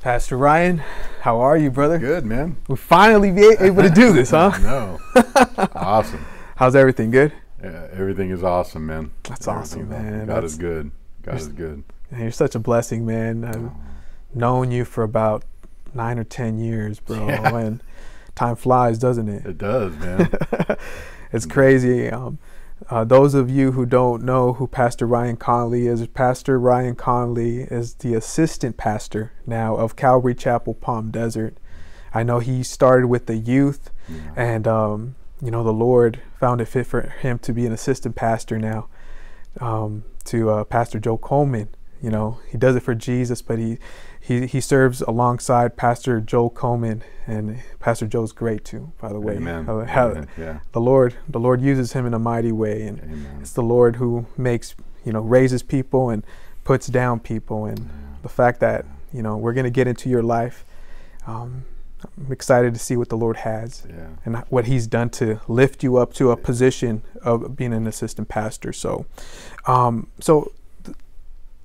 Pastor Ryan, how are you, brother? Good, man. We finally be able to do this, huh? no. awesome. How's everything? Good? Yeah, everything is awesome, man. That's awesome, man. God That's- is good. God is good. You're such a blessing, man. I've known you for about nine or ten years, bro. Yeah. And time flies, doesn't it? It does, man. it's crazy. Um, uh, those of you who don't know who Pastor Ryan Conley is, Pastor Ryan Conley is the assistant pastor now of Calvary Chapel Palm Desert. I know he started with the youth, Yeah. and um, you know the Lord found it fit for him to be an assistant pastor now um, to uh, Pastor Joe Coleman. You know he does it for Jesus, but he he he serves alongside Pastor Joe Coleman, and Pastor Joe's great too. By the way, Amen. How- how- Amen. Yeah. the Lord the Lord uses him in a mighty way, and Amen. it's the Lord who makes you know raises people and puts down people, and the fact that you know we're gonna get into your life. Um, I'm excited to see what the Lord has Yeah. and what He's done to lift you up to a position of being an assistant pastor. So, um, so th-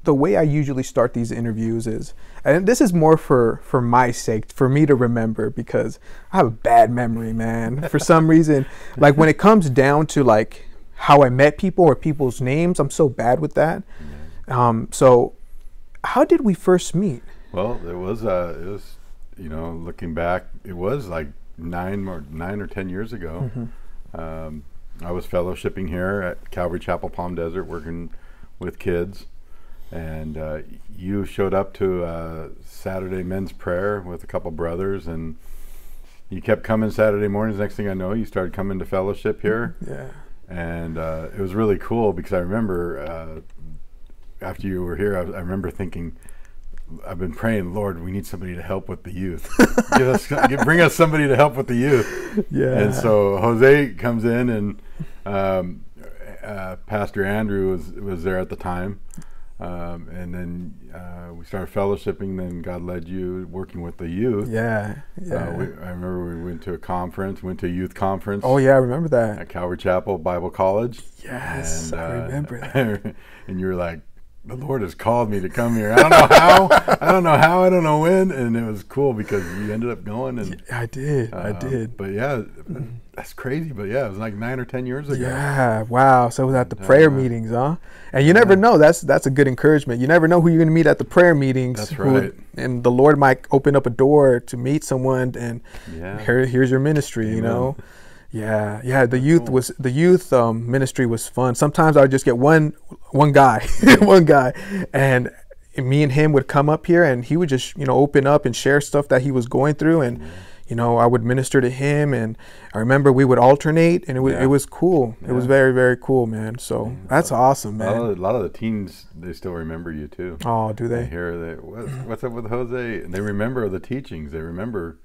the way I usually start these interviews is, and this is more for for my sake, for me to remember because I have a bad memory, man. For some reason, like when it comes down to like how I met people or people's names, I'm so bad with that. Um, so, how did we first meet? Well, it was uh it was you know, looking back, it was like nine or nine or ten years ago. Mm-hmm. Um, I was fellowshipping here at Calvary Chapel Palm Desert, working with kids, and uh, you showed up to uh, Saturday men's prayer with a couple brothers, and you kept coming Saturday mornings. Next thing I know, you started coming to fellowship here, Yeah. and uh, it was really cool because I remember uh, after you were here, I, I remember thinking. I've been praying, Lord, we need somebody to help with the youth. Give us, bring us somebody to help with the youth. Yeah. And so Jose comes in, and um, uh, Pastor Andrew was was there at the time, um, and then uh, we started fellowshipping. Then God led you working with the youth. Yeah. Uh, Yeah. we, I remember we went to a conference, went to a youth conference. oh yeah, I remember that. At Calvary Chapel Bible College. Yes, And, I uh, remember that. and you were like, "The Lord has called me to come here. I don't know how. I don't know how. I don't know when." And it was cool because you ended up going. And I did. I uh, did. But yeah, that's crazy. But yeah, it was like nine or ten years ago. Yeah. Wow. So it was at the prayer uh, meetings, huh? And you never know. That's that's a good encouragement. You never know who you're gonna meet at the prayer meetings. That's right. And the Lord might open up a door to meet someone, and Yeah. here here's your ministry. You know. Yeah, yeah. The youth was the youth um, ministry was fun. Sometimes I would just get one one guy, one guy, and me and him would come up here, and he would just you know open up and share stuff that he was going through, and you know I would minister to him, and I remember we would alternate, and it was Yeah. it was cool. It was very very cool, man. So that's awesome, A lot, man. of, a lot of the teens they still remember you too. Oh, do They they? hear that what, what's up with Jose, and they remember the teachings. They remember,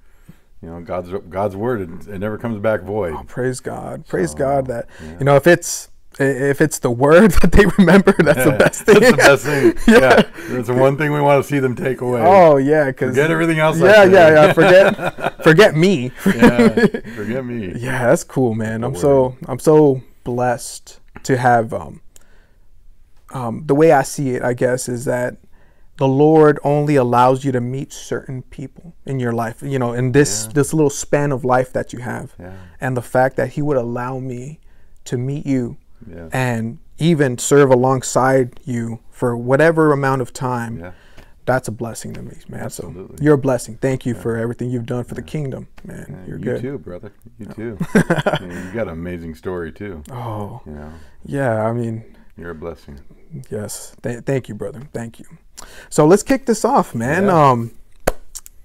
you know, God's God's word. It, it never comes back void. Oh, praise God, praise So, God that yeah. you know if it's if it's the word that they remember, that's the best thing. That's the best thing. Yeah. yeah. that's the one thing we want to see them take away. Oh yeah, because Forget everything else. Yeah, yeah, yeah. Forget, forget me. yeah, forget me. Yeah, that's cool, man. I'm Don't so I'm so blessed to have um um the way I see it, I guess, is that the Lord only allows you to meet certain people in your life, you know, in this Yeah. this little span of life that you have. Yeah, And the fact that he would allow me to meet you yeah, and even serve alongside you for whatever amount of time, yeah. that's a blessing to me, man. So you're a blessing. Thank you for everything you've done for the kingdom, man. You're you good. You too, brother. You oh. too. Yeah, you got an amazing story too. Oh, You know, yeah. I mean, you're a blessing. Yes. Th- thank you, brother. Thank you. So let's kick this off, man. Yeah. Um,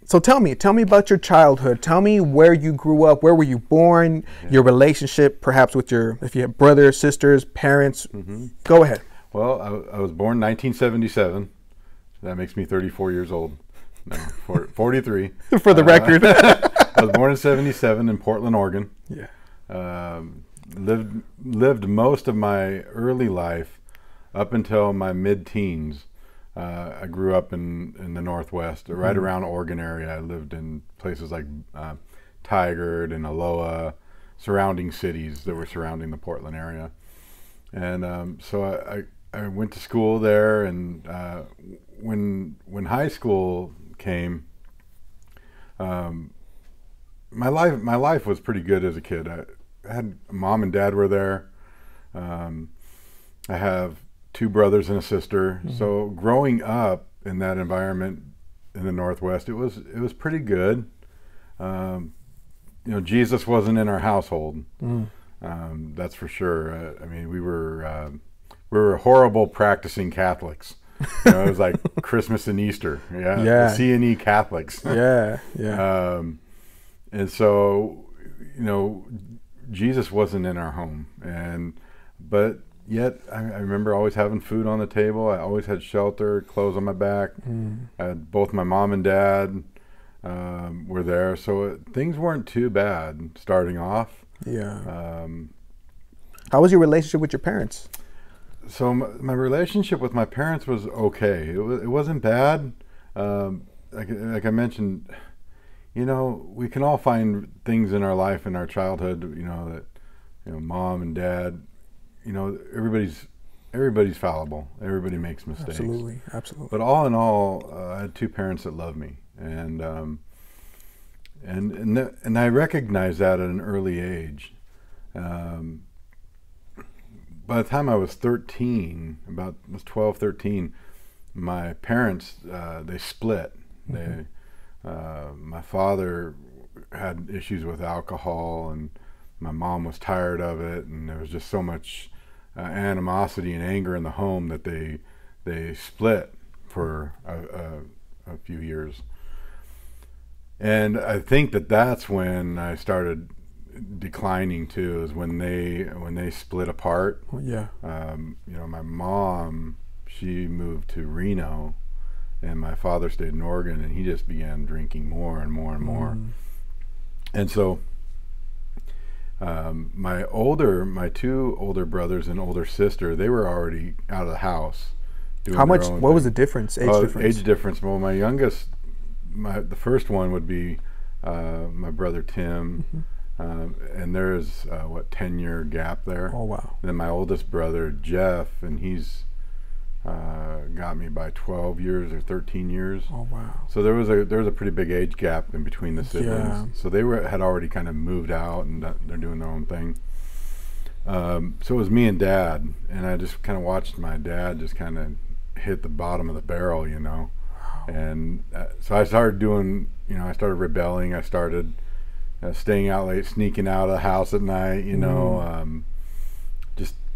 so tell me, tell me about your childhood. Tell me where you grew up. Where were you born? Your relationship, perhaps with your, if you have brothers, sisters, parents. Mm-hmm. Go ahead. Well, I, I was born 1977. So that makes me 34 years old. No, for- 43. For the Uh, record. I was born in 77 in Portland, Oregon. yeah. Um, lived lived most of my early life up until my mid-teens. Uh, I grew up in, in the Northwest, right around Oregon area. I lived in places like uh, Tigard and Aloha, surrounding cities that were surrounding the Portland area. And um, so I, I, I went to school there, and uh, when when high school came, um, my life my life was pretty good as a kid. I had mom and dad were there. Um, I have two brothers and a sister. Mm-hmm. So growing up in that environment in the Northwest, it was it was pretty good. Um, you know, Jesus wasn't in our household. Mm. Um, that's for sure. Uh, I mean, we were uh, we were horrible practicing Catholics. You know, it was like Christmas and Easter. Yeah, Yeah. C and E Catholics. Yeah, yeah. Um, and so, you know, Jesus wasn't in our home, and but yet I, I remember always having food on the table. I always had shelter, clothes on my back. Mm. I had both my mom and dad um, were there, so it, things weren't too bad starting off. yeah. Um, How was your relationship with your parents? so my, my relationship with my parents was okay. It, was, it wasn't bad. Um, like, like I mentioned, you know, we can all find things in our life in our childhood. You know that, you know, mom and dad. You know, everybody's everybody's fallible. Everybody makes mistakes. Absolutely, absolutely. But all in all, uh, I had two parents that loved me, and um, and and th- and I recognized that at an early age. Um, by the time I was 13, about was 12, 13, my parents uh, they split. They uh, my father had issues with alcohol, and my mom was tired of it, and there was just so much uh, animosity and anger in the home that they they split for a, a, a few years. And I think that that's when I started declining too. Is when they when they split apart. Well, yeah. Um, you know, my mom she moved to Reno, and my father stayed in Oregon, and he just began drinking more and more and more. Mm. And so, um, my older, my two older brothers and older sister, they were already out of the house. doing How their much? What was the difference? Age Oh, difference. Age difference. Well, my youngest, my the first one would be uh, my brother Tim, Mm-hmm. um, and there's uh, what ten year gap there. oh wow. Then my oldest brother Jeff, and he's uh, got me by twelve years or thirteen years. Oh wow. So there was a there was a pretty big age gap in between the siblings. Yeah. So they were had already kind of moved out and they're doing their own thing. Um, so it was me and dad, and I just kind of watched my dad just kind of hit the bottom of the barrel, you know. Wow. And uh, so I started doing, you know, I started rebelling. I started uh, staying out late, sneaking out of the house at night, you know, um, just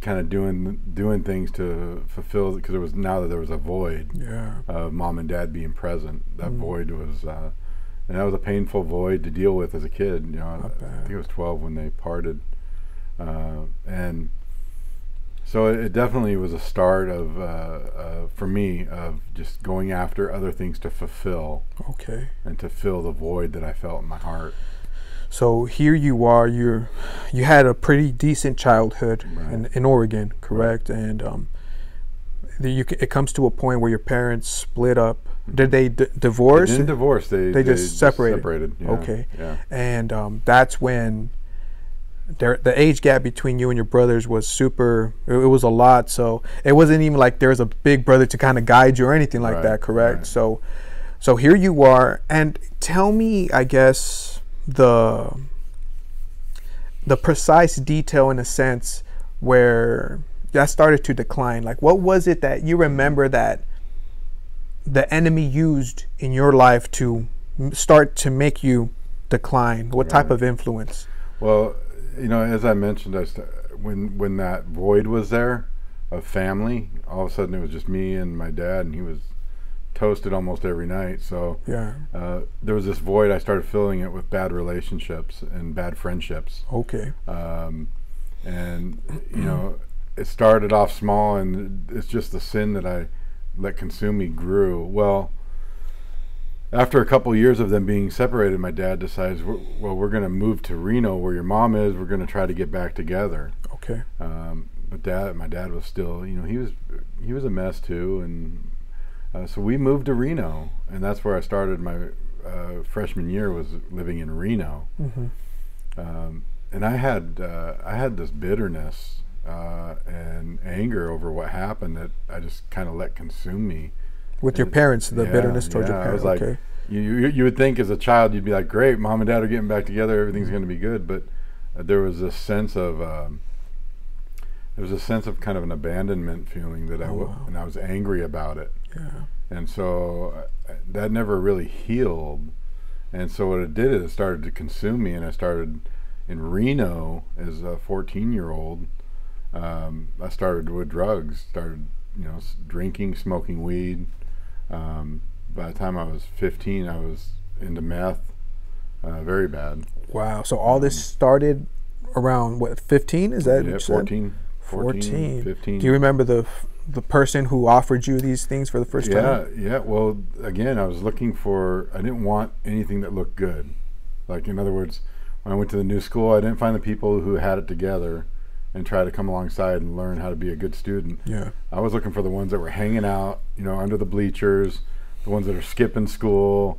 kind of doing doing things to fulfill because there was now that there was a void Yeah. of mom and dad being present. That Mm. void was, uh, and that was a painful void to deal with as a kid. You know, I I think it was 12 when they parted, uh, and so it, it definitely was a start of, uh, uh, for me, of just going after other things to fulfill Okay. and to fill the void that I felt in my heart. So here you are. You're you had a pretty decent childhood Right. in, in Oregon, correct? And um, the, you, it comes to a point where your parents split up. Did they d- They divorce? didn't divorce. They They just separated. separated. yeah, Okay. Yeah. and um, that's when there, the age gap between you and your brothers was super. It, it was a lot, so it wasn't even like there was a big brother to kind of guide you or anything like Right, that. Correct. right. So, so here you are, and tell me, I guess the the precise detail in a sense where that started to decline. Like, what was it that you remember that the enemy used in your life to start to make you decline? What type of influence? Well, you know, as I mentioned, I st- when when that void was there of family, all of a sudden it was just me and my dad, and he was toasted almost every night. So Yeah. uh, there was this void. I started filling it with bad relationships and bad friendships, Okay. um, and you know, it started off small, and it's just the sin that I let consume me grew. Well. After a couple years of them being separated, my dad decides, well, we're going to move to Reno where your mom is. We're going to try to get back together. Okay. Um, but dad, my dad was still, you know, he was he was a mess too, and uh, so we moved to Reno, and that's where I started my uh, freshman year was living in Reno, hmm um, and I had uh, I had this bitterness uh, and anger over what happened that I just kind of let consume me with your parents, the Yeah, bitterness towards yeah, your I parents. was like, okay. You, you you would think as a child you'd be like, great, mom and dad are getting back together, everything's going to be good. But uh, there was this sense of um, there was a sense of kind of an abandonment feeling that I Oh, wow. and I was angry about it, Yeah. and so uh, that never really healed. And so what it did is it started to consume me, and I started in Reno as a 14 year old. Um, I started with drugs, started you know s- drinking, smoking weed. Um, by the time I was 15, I was into meth, uh, very bad. Wow. So all this started around what 15? Is that yeah, you said? 14, 14, 14. 15. Do you remember the the person who offered you these things for the first yeah, time? yeah. yeah. Well, again, I was looking for. I didn't want anything that looked good. Like in other words, when I went to the new school, I didn't find the people who had it together and try to come alongside and learn how to be a good student. Yeah. I was looking for the ones that were hanging out, you know, under the bleachers, the ones that are skipping school,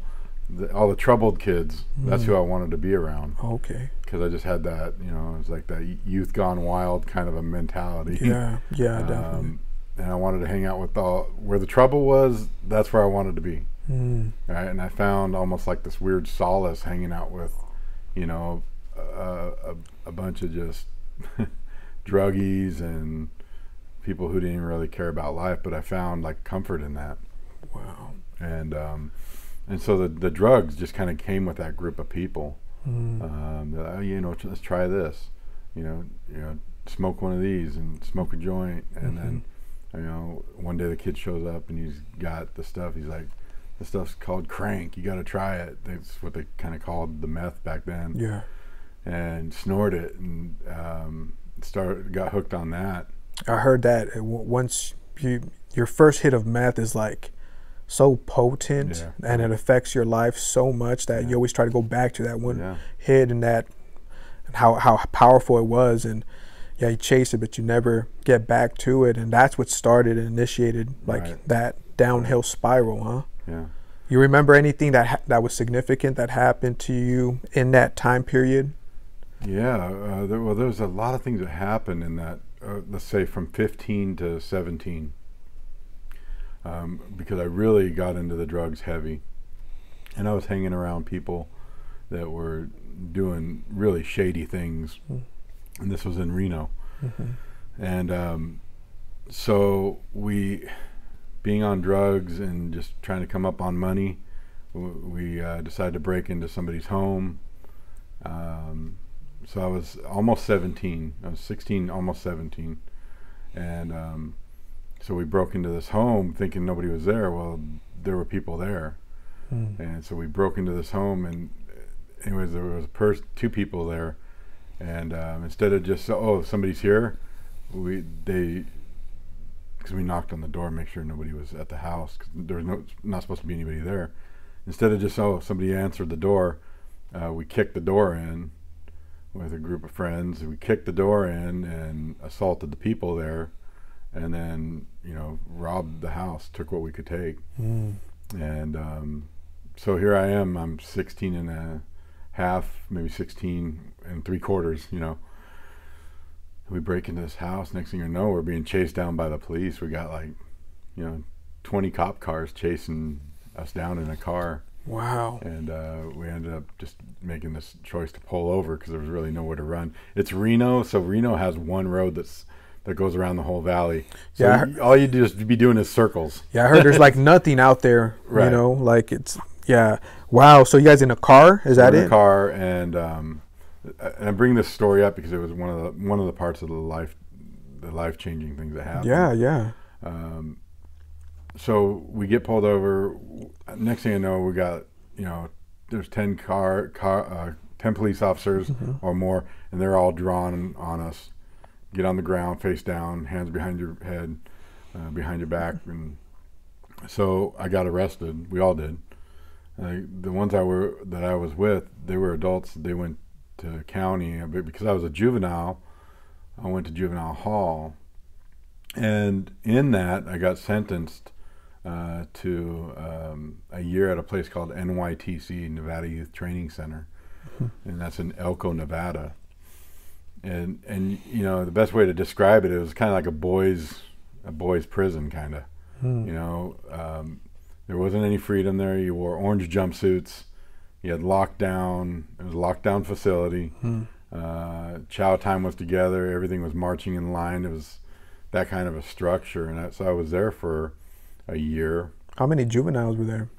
the, all the troubled kids. That's Mm. who I wanted to be around Okay. Because I just had that, you know, it was like that youth gone wild kind of a mentality. Yeah. Yeah. Definitely. Um, and I wanted to hang out with all where the trouble was. That's where I wanted to be. Mm. Right? And I found almost like this weird solace hanging out with, you know, a, a, a bunch of just druggies and people who didn't really care about life. But I found like comfort in that. Wow. And um, and so the the drugs just kind of came with that group of people. Mm. Um, oh, you know, let's try this. You know, you know, smoke one of these and smoke a joint, and then you know, one day the kid shows up and he's got the stuff. He's like, the stuff's called crank. You got to try it. That's what they kind of called the meth back then. Yeah. And snort it and um, start got hooked on that. I heard that uh, once you your first hit of meth is like so potent Yeah. and it affects your life so much that Yeah. you always try to go back to that one Yeah. hit and that and how how powerful it was and yeah you chase it but you never get back to it and that's what started and initiated like Right. that downhill spiral huh Yeah. you remember anything that ha- that was significant that happened to you in that time period Yeah, uh, there, well, there's a lot of things that happened in that. Uh, let's say from 15 to 17, um, because I really got into the drugs heavy, and I was hanging around people that were doing really shady things, Mm. and this was in Reno, Mhm. and um, so we, being on drugs and just trying to come up on money, w- we uh, decided to break into somebody's home. Um, so I was almost 17. I was 16, almost 17. And um, so we broke into this home thinking nobody was there. Well, there were people there. Mm. And so we broke into this home, and anyways, there was a pers- two people there. And um, instead of just, oh, somebody's here, we they, because we knocked on the door, to make sure nobody was at the house, because there was no, not supposed to be anybody there. Instead of just, oh, somebody answered the door, uh, we kicked the door in with a group of friends. We kicked the door in and assaulted the people there, and then you know robbed the house, took what we could take, Mm. and um, so here I am. I'm 16 and a half, maybe 16 and three quarters. You know, we break into this house. Next thing you know, we're being chased down by the police. We got like, you know, 20 cop cars chasing us down in a car wow and uh, we ended up just making this choice to pull over because there was really nowhere to run. It's Reno, so Reno has one road that's that goes around the whole valley. So Yeah, y- all you do is be doing is circles. Yeah, I heard there's like nothing out there. Right. You know, like it's yeah. Wow. So you guys in a car? Is that in it? the car, and um, and I bring this story up because it was one of the one of the parts of the life, the life changing things that happened. Yeah, yeah. Um, so we get pulled over. Next thing I know, we got you know there's ten car car uh, ten police officers Mm-hmm. or more, and they're all drawn on us. Get on the ground, face down, hands behind your head, uh, behind your back, and so I got arrested. We all did. Uh, the ones I were that I was with, they were adults. They went to county uh, but because I was a juvenile. I went to juvenile hall, and in that I got sentenced uh, to um, a year at a place called NYTC Nevada Youth Training Center, and that's in Elko, Nevada. And and you know the best way to describe it, it was kind of like a boys a boys prison kind of. Hmm. You know, um, there wasn't any freedom there. You wore orange jumpsuits. You had lockdown. It was a lockdown facility. Hmm. Uh, chow time was together. Everything was marching in line. It was that kind of a structure, and I, so I was there for a year. How many juveniles were there?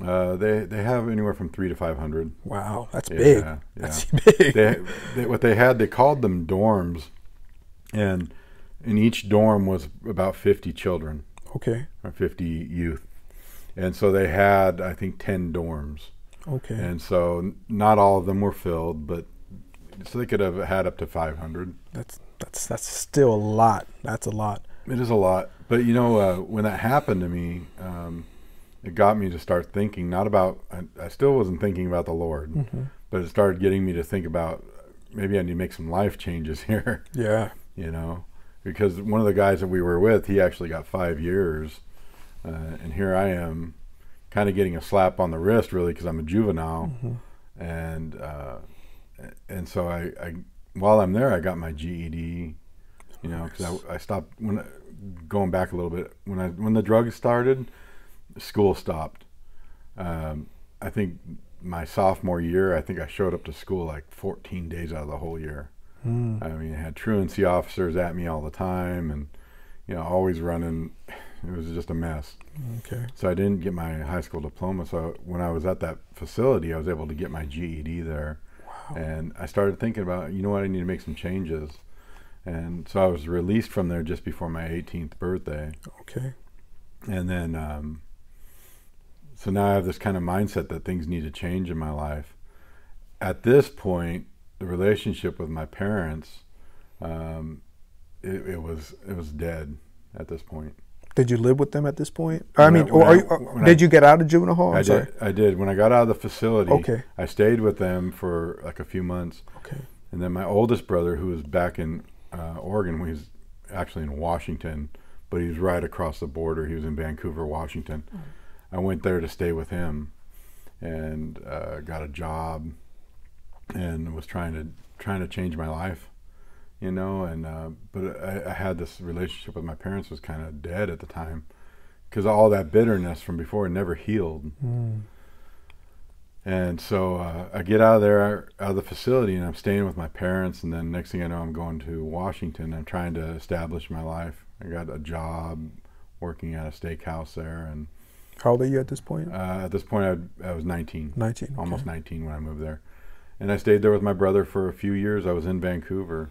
Uh, they they have anywhere from three to five hundred. Wow, that's Yeah, big. yeah. That's big. They, they what they had they called them dorms, and in each dorm was about fifty children okay, or fifty youth, and so they had I think ten dorms, okay. and so not all of them were filled, but so they could have had up to five hundred. That's that's that's still a lot. That's a lot. It is a lot, but you know, uh, when that happened to me, um, it got me to start thinking not about. I, I still wasn't thinking about the Lord, hmm but it started getting me to think about maybe I need to make some life changes here. Yeah. You know, because one of the guys that we were with, he actually got five years, uh, and here I am, kind of getting a slap on the wrist, really, because I'm a juvenile, hmm and uh, and so I, I while I'm there, I got my GED. You know, because I, I stopped when going back a little bit when I when the drugs started, school stopped. Um, I think my sophomore year, I think I showed up to school like 14 days out of the whole year. Mm. I mean, I had truancy officers at me all the time, and you know, always running. It was just a mess. Okay. So I didn't get my high school diploma. So when I was at that facility, I was able to get my GED there. Wow. And I started thinking about, you know what, I need to make some changes. And so I was released from there just before my 18th birthday. Okay. And then, um, so now I have this kind of mindset that things need to change in my life. At this point, the relationship with my parents, um, it, it was it was dead at this point. Did you live with them at this point? I When I- mean, or are I- you, or did I- you get out of juvenile hall? I'm I sorry. did. I did. When I got out of the facility, Okay. I stayed with them for like a few months, Okay. and then my oldest brother, who was back in uh, Oregon, he's actually in Washington, but he was right across the border. He was in Vancouver, Washington. I went there to stay with him, and uh, got a job, and was trying to trying to change my life, you know. And uh, but I, I had this relationship with my parents was kind of dead at the time, because all that bitterness from before never healed. Mm. And so uh, I get out of there, out of the facility, and I'm staying with my parents. And then next thing I know, I'm going to Washington. I'm trying to establish my life. I got a job working at a steakhouse there, and How old are you at this point? uh, at this point, I, I was 19, 19. okay. almost 19 when I moved there. And I stayed there with my brother for a few years. I was in Vancouver,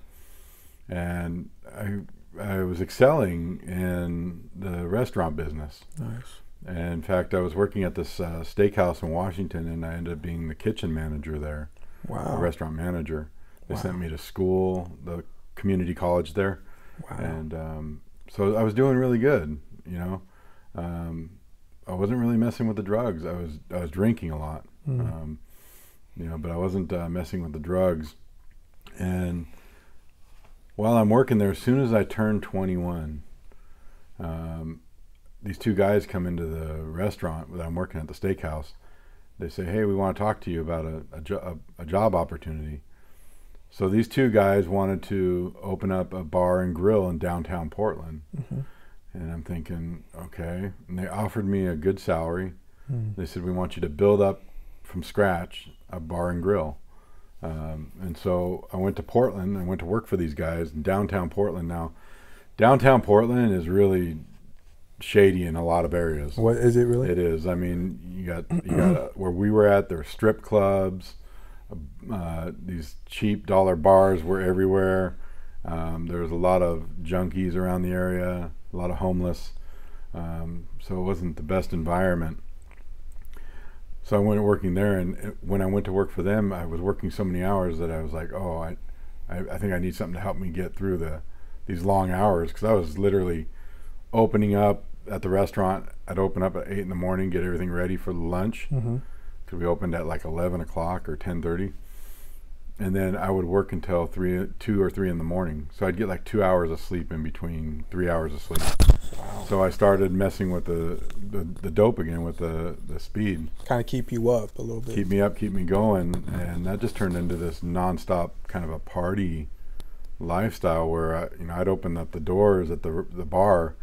and I I was excelling in the restaurant business. Nice. And in fact, I was working at this uh, steakhouse in Washington, and I ended up being the kitchen manager there, Wow. the restaurant manager. They Wow. sent me to school, the community college there, Wow. and um, so I was doing really good. You know, um, I wasn't really messing with the drugs. I was I was drinking a lot, Mm. um, you know, but I wasn't uh, messing with the drugs. And while I'm working there, as soon as I turned 21, um, these two guys come into the restaurant that I'm working at the steakhouse. They say, "Hey, we want to talk to you about a, a, jo- a, a job opportunity." So these two guys wanted to open up a bar and grill in downtown Portland, Mhm. And I'm thinking, okay. And they offered me a good salary. Mm. They said, "We want you to build up from scratch a bar and grill." Um, and so I went to Portland. I went to work for these guys in downtown Portland. Now, downtown Portland is really shady in a lot of areas. What is it really? It is. I mean, you got you got uh, where we were at. There were strip clubs. Uh, these cheap dollar bars were everywhere. Um, there was a lot of junkies around the area. A lot of homeless. Um, so it wasn't the best environment. So I went working there, and when I went to work for them, I was working so many hours that I was like, "Oh, I, I, I think I need something to help me get through the these long hours." Because I was literally opening up at the restaurant. I'd open up at eight in the morning, get everything ready for lunch Mm-hmm. because we opened at like eleven o'clock or ten thirty, and then I would work until three, two or three in the morning. So I'd get like two hours of sleep in between three hours of sleep. Wow. So I started messing with the the, the dope again with the the speed, Kind of keep you up a little bit. keep me up, keep me going, and that just turned into this nonstop kind of a party lifestyle where I, you know I'd open up the doors at the the bar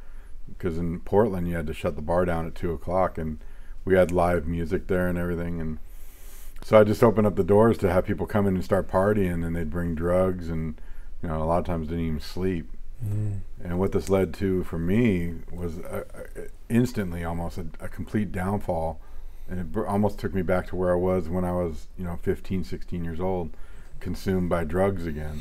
because in Portland you had to shut the bar down at two o'clock, and we had live music there and everything, and so I just opened up the doors to have people come in and start partying, and they'd bring drugs, and you know, a lot of times didn't even sleep. Mm. And what this led to for me was uh, uh, instantly almost a, a complete downfall. And it br- almost took me back to where I was when I was, you know, 15, 16 years old, consumed by drugs again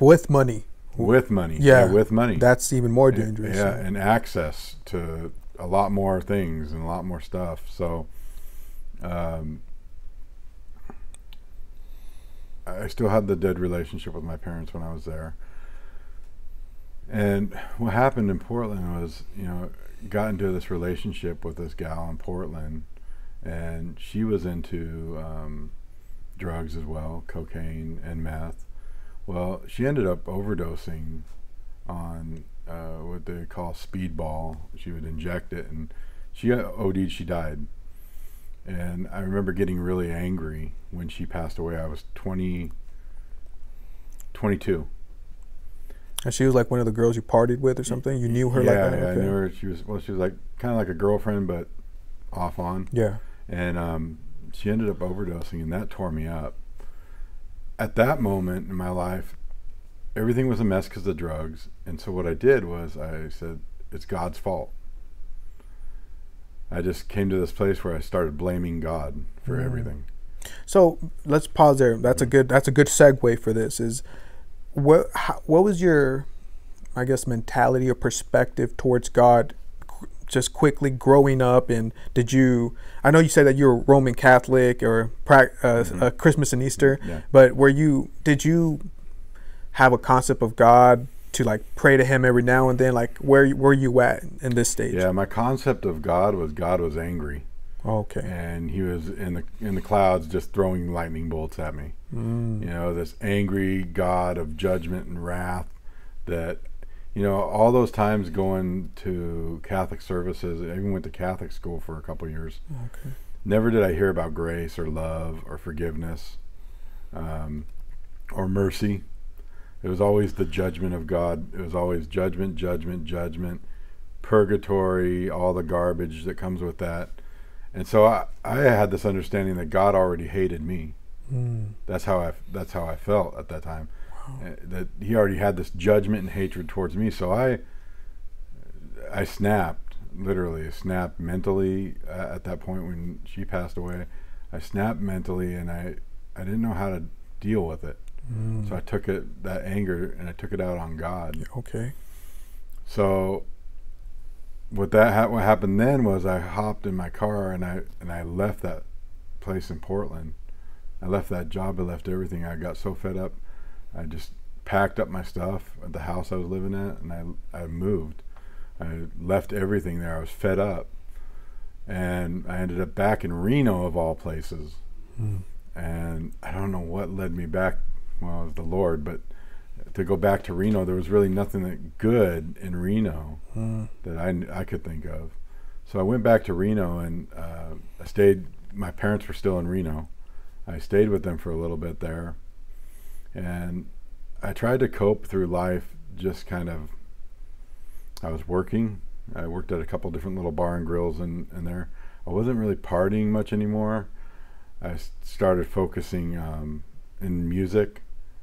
With money, with money. Yeah, with money. that's even more And- dangerous. Yeah, and access to a lot more things and a lot more stuff. So, um, I still had the dead relationship with my parents when I was there. And what happened in Portland was, you know, got into this relationship with this gal in Portland, and she was into um, drugs as well, cocaine and meth. Well, she ended up overdosing on uh, what they call speedball. She would inject it, and she got OD'd. She died. And I remember getting really angry when she passed away. I was 20, 22. And she was like one of the girls you partied with or something. You knew her yeah, like that. yeah, I knew her. She was well. She was like kind of like a girlfriend, but off on. Yeah. and um, she ended up overdosing, and that tore me up. At that moment in my life, everything was a mess because of drugs, and so what I did was I said, "It's God's fault." I just came to this place where I started blaming God for Mm. everything. So let's pause there. That's a good. That's a good segue for this. Is what? How, what was your, I guess, mentality or perspective towards God? Just quickly growing up, and did you? I know you said that you were Roman Catholic or prac- uh, Mhm. uh, Christmas and Easter, Yeah. but were you? Did you have a concept of God to like pray to Him every now and then? Like where were you at in this stage? Yeah, my concept of God was God was angry, Okay. and He was in the in the clouds just throwing lightning bolts at me. Mm. you know this angry god of judgment and wrath that you know all those times going to catholic services i even went to catholic school for a couple years Okay. never did i hear about grace or love or forgiveness um, or mercy it was always the judgment of god it was always judgment judgment judgment purgatory all the garbage that comes with that and so i, I had this understanding that god already hated me Mm. that's how I that's how I felt at that time. Wow. Uh, that he already had this judgment and hatred towards me. So I I snapped literally snapped mentally uh, at that point when she passed away. I snapped mentally and I I didn't know how to deal with it. Mm. So I took it that anger and I took it out on God. okay. So what that ha- what happened then was I hopped in my car and I and I left that place in Portland. I left that job. I left everything. I got so fed up. I just packed up my stuff at the house I was living at, and I I moved. I left everything there. I was fed up, and I ended up back in Reno of all places. Mm. And I don't know what led me back. Well, it was the Lord, but to go back to Reno, there was really nothing that good in Reno Mm. that I, I could think of. So I went back to Reno and uh, I stayed. My parents were still in Reno. I stayed with them for a little bit there, and I tried to cope through life. Just kind of, I was working. I worked at a couple different little bar and grills in, in there. I wasn't really partying much anymore. I started focusing um, in music.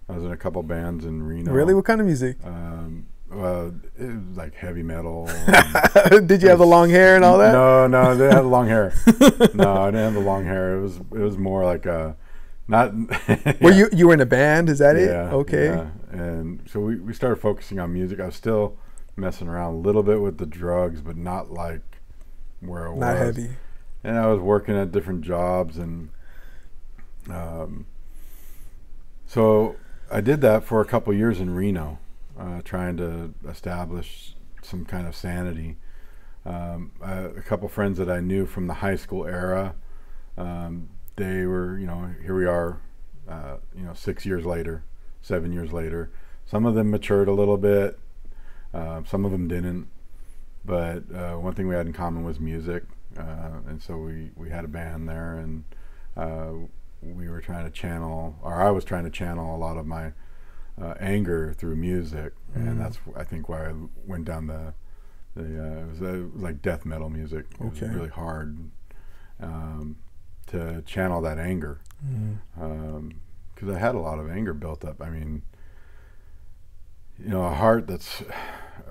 I was in a couple bands in Reno. Really? What kind of music? Um, well, it was like heavy metal. Did you have the long hair and all that? No, no, I didn't have the long hair. no, I didn't have the long hair. It was it was more like a not. Were you you were in a band? Is that it? Yeah, Okay. yeah. And so we, we started focusing on music. I was still messing around a little bit with the drugs, but not like where it Not was. heavy. And I was working at different jobs, and um, so I did that for a couple years in Reno, uh, trying to establish some kind of sanity. Um, I, a couple friends that I knew from the high school era, um, they were, you know, here we are, uh, you know, six years later, seven years later. Some of them matured a little bit, uh, some of them didn't. But uh, one thing we had in common was music, uh, and so we, we had a band there, and uh, we were trying to channel, or I was trying to channel a lot of my uh, anger through music, Mm. and that's I think why I went down the the uh, it, was, uh, it was like death metal music. It Okay. was really hard, um, to channel that anger because I had a lot of anger built up. I mean, you know, a heart that's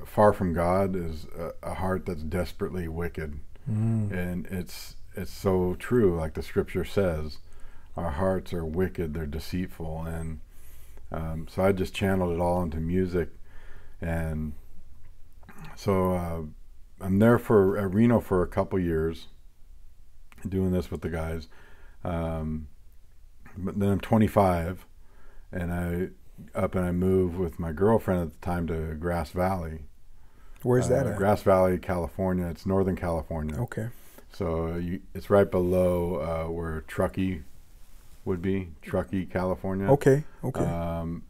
far from God is a, a heart that's desperately wicked, and it's it's so true, like the Scripture says. Our hearts are wicked; they're deceitful, and um, so I just channeled it all into music, and so uh, I'm there for at Reno for a couple years, doing this with the guys. Um, but then I'm 25, and I up and I move with my girlfriend at the time to Grass Valley. Where's that Uh, at? Grass Valley, California. It's Northern California. okay. So you, it's right below uh, where Truckee would be. Truckee, California. Okay. Okay. Um,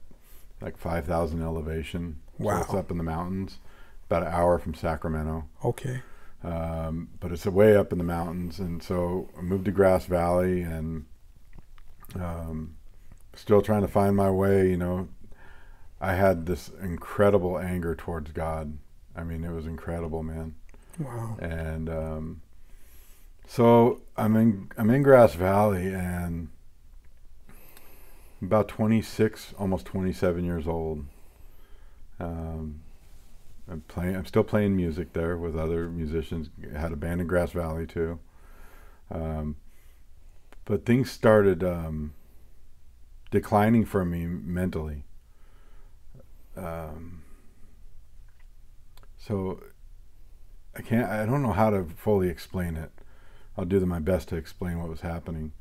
like 5,000 elevation. Wow. So it's up in the mountains, about an hour from Sacramento. okay. Um, but it's way up in the mountains. And so I moved to Grass Valley and um, still trying to find my way. You know, I had this incredible anger towards God. I mean, it was incredible, man. Wow. And um, so I'm in I'm in Grass Valley and about 26, almost 27 years old. Um, I'm playing. I'm still playing music there with other musicians. I Had a band in Grass Valley too. Um, but things started um, declining for me mentally. Um, so I can't. I don't know how to fully explain it. I'll do the, my best to explain what was happening.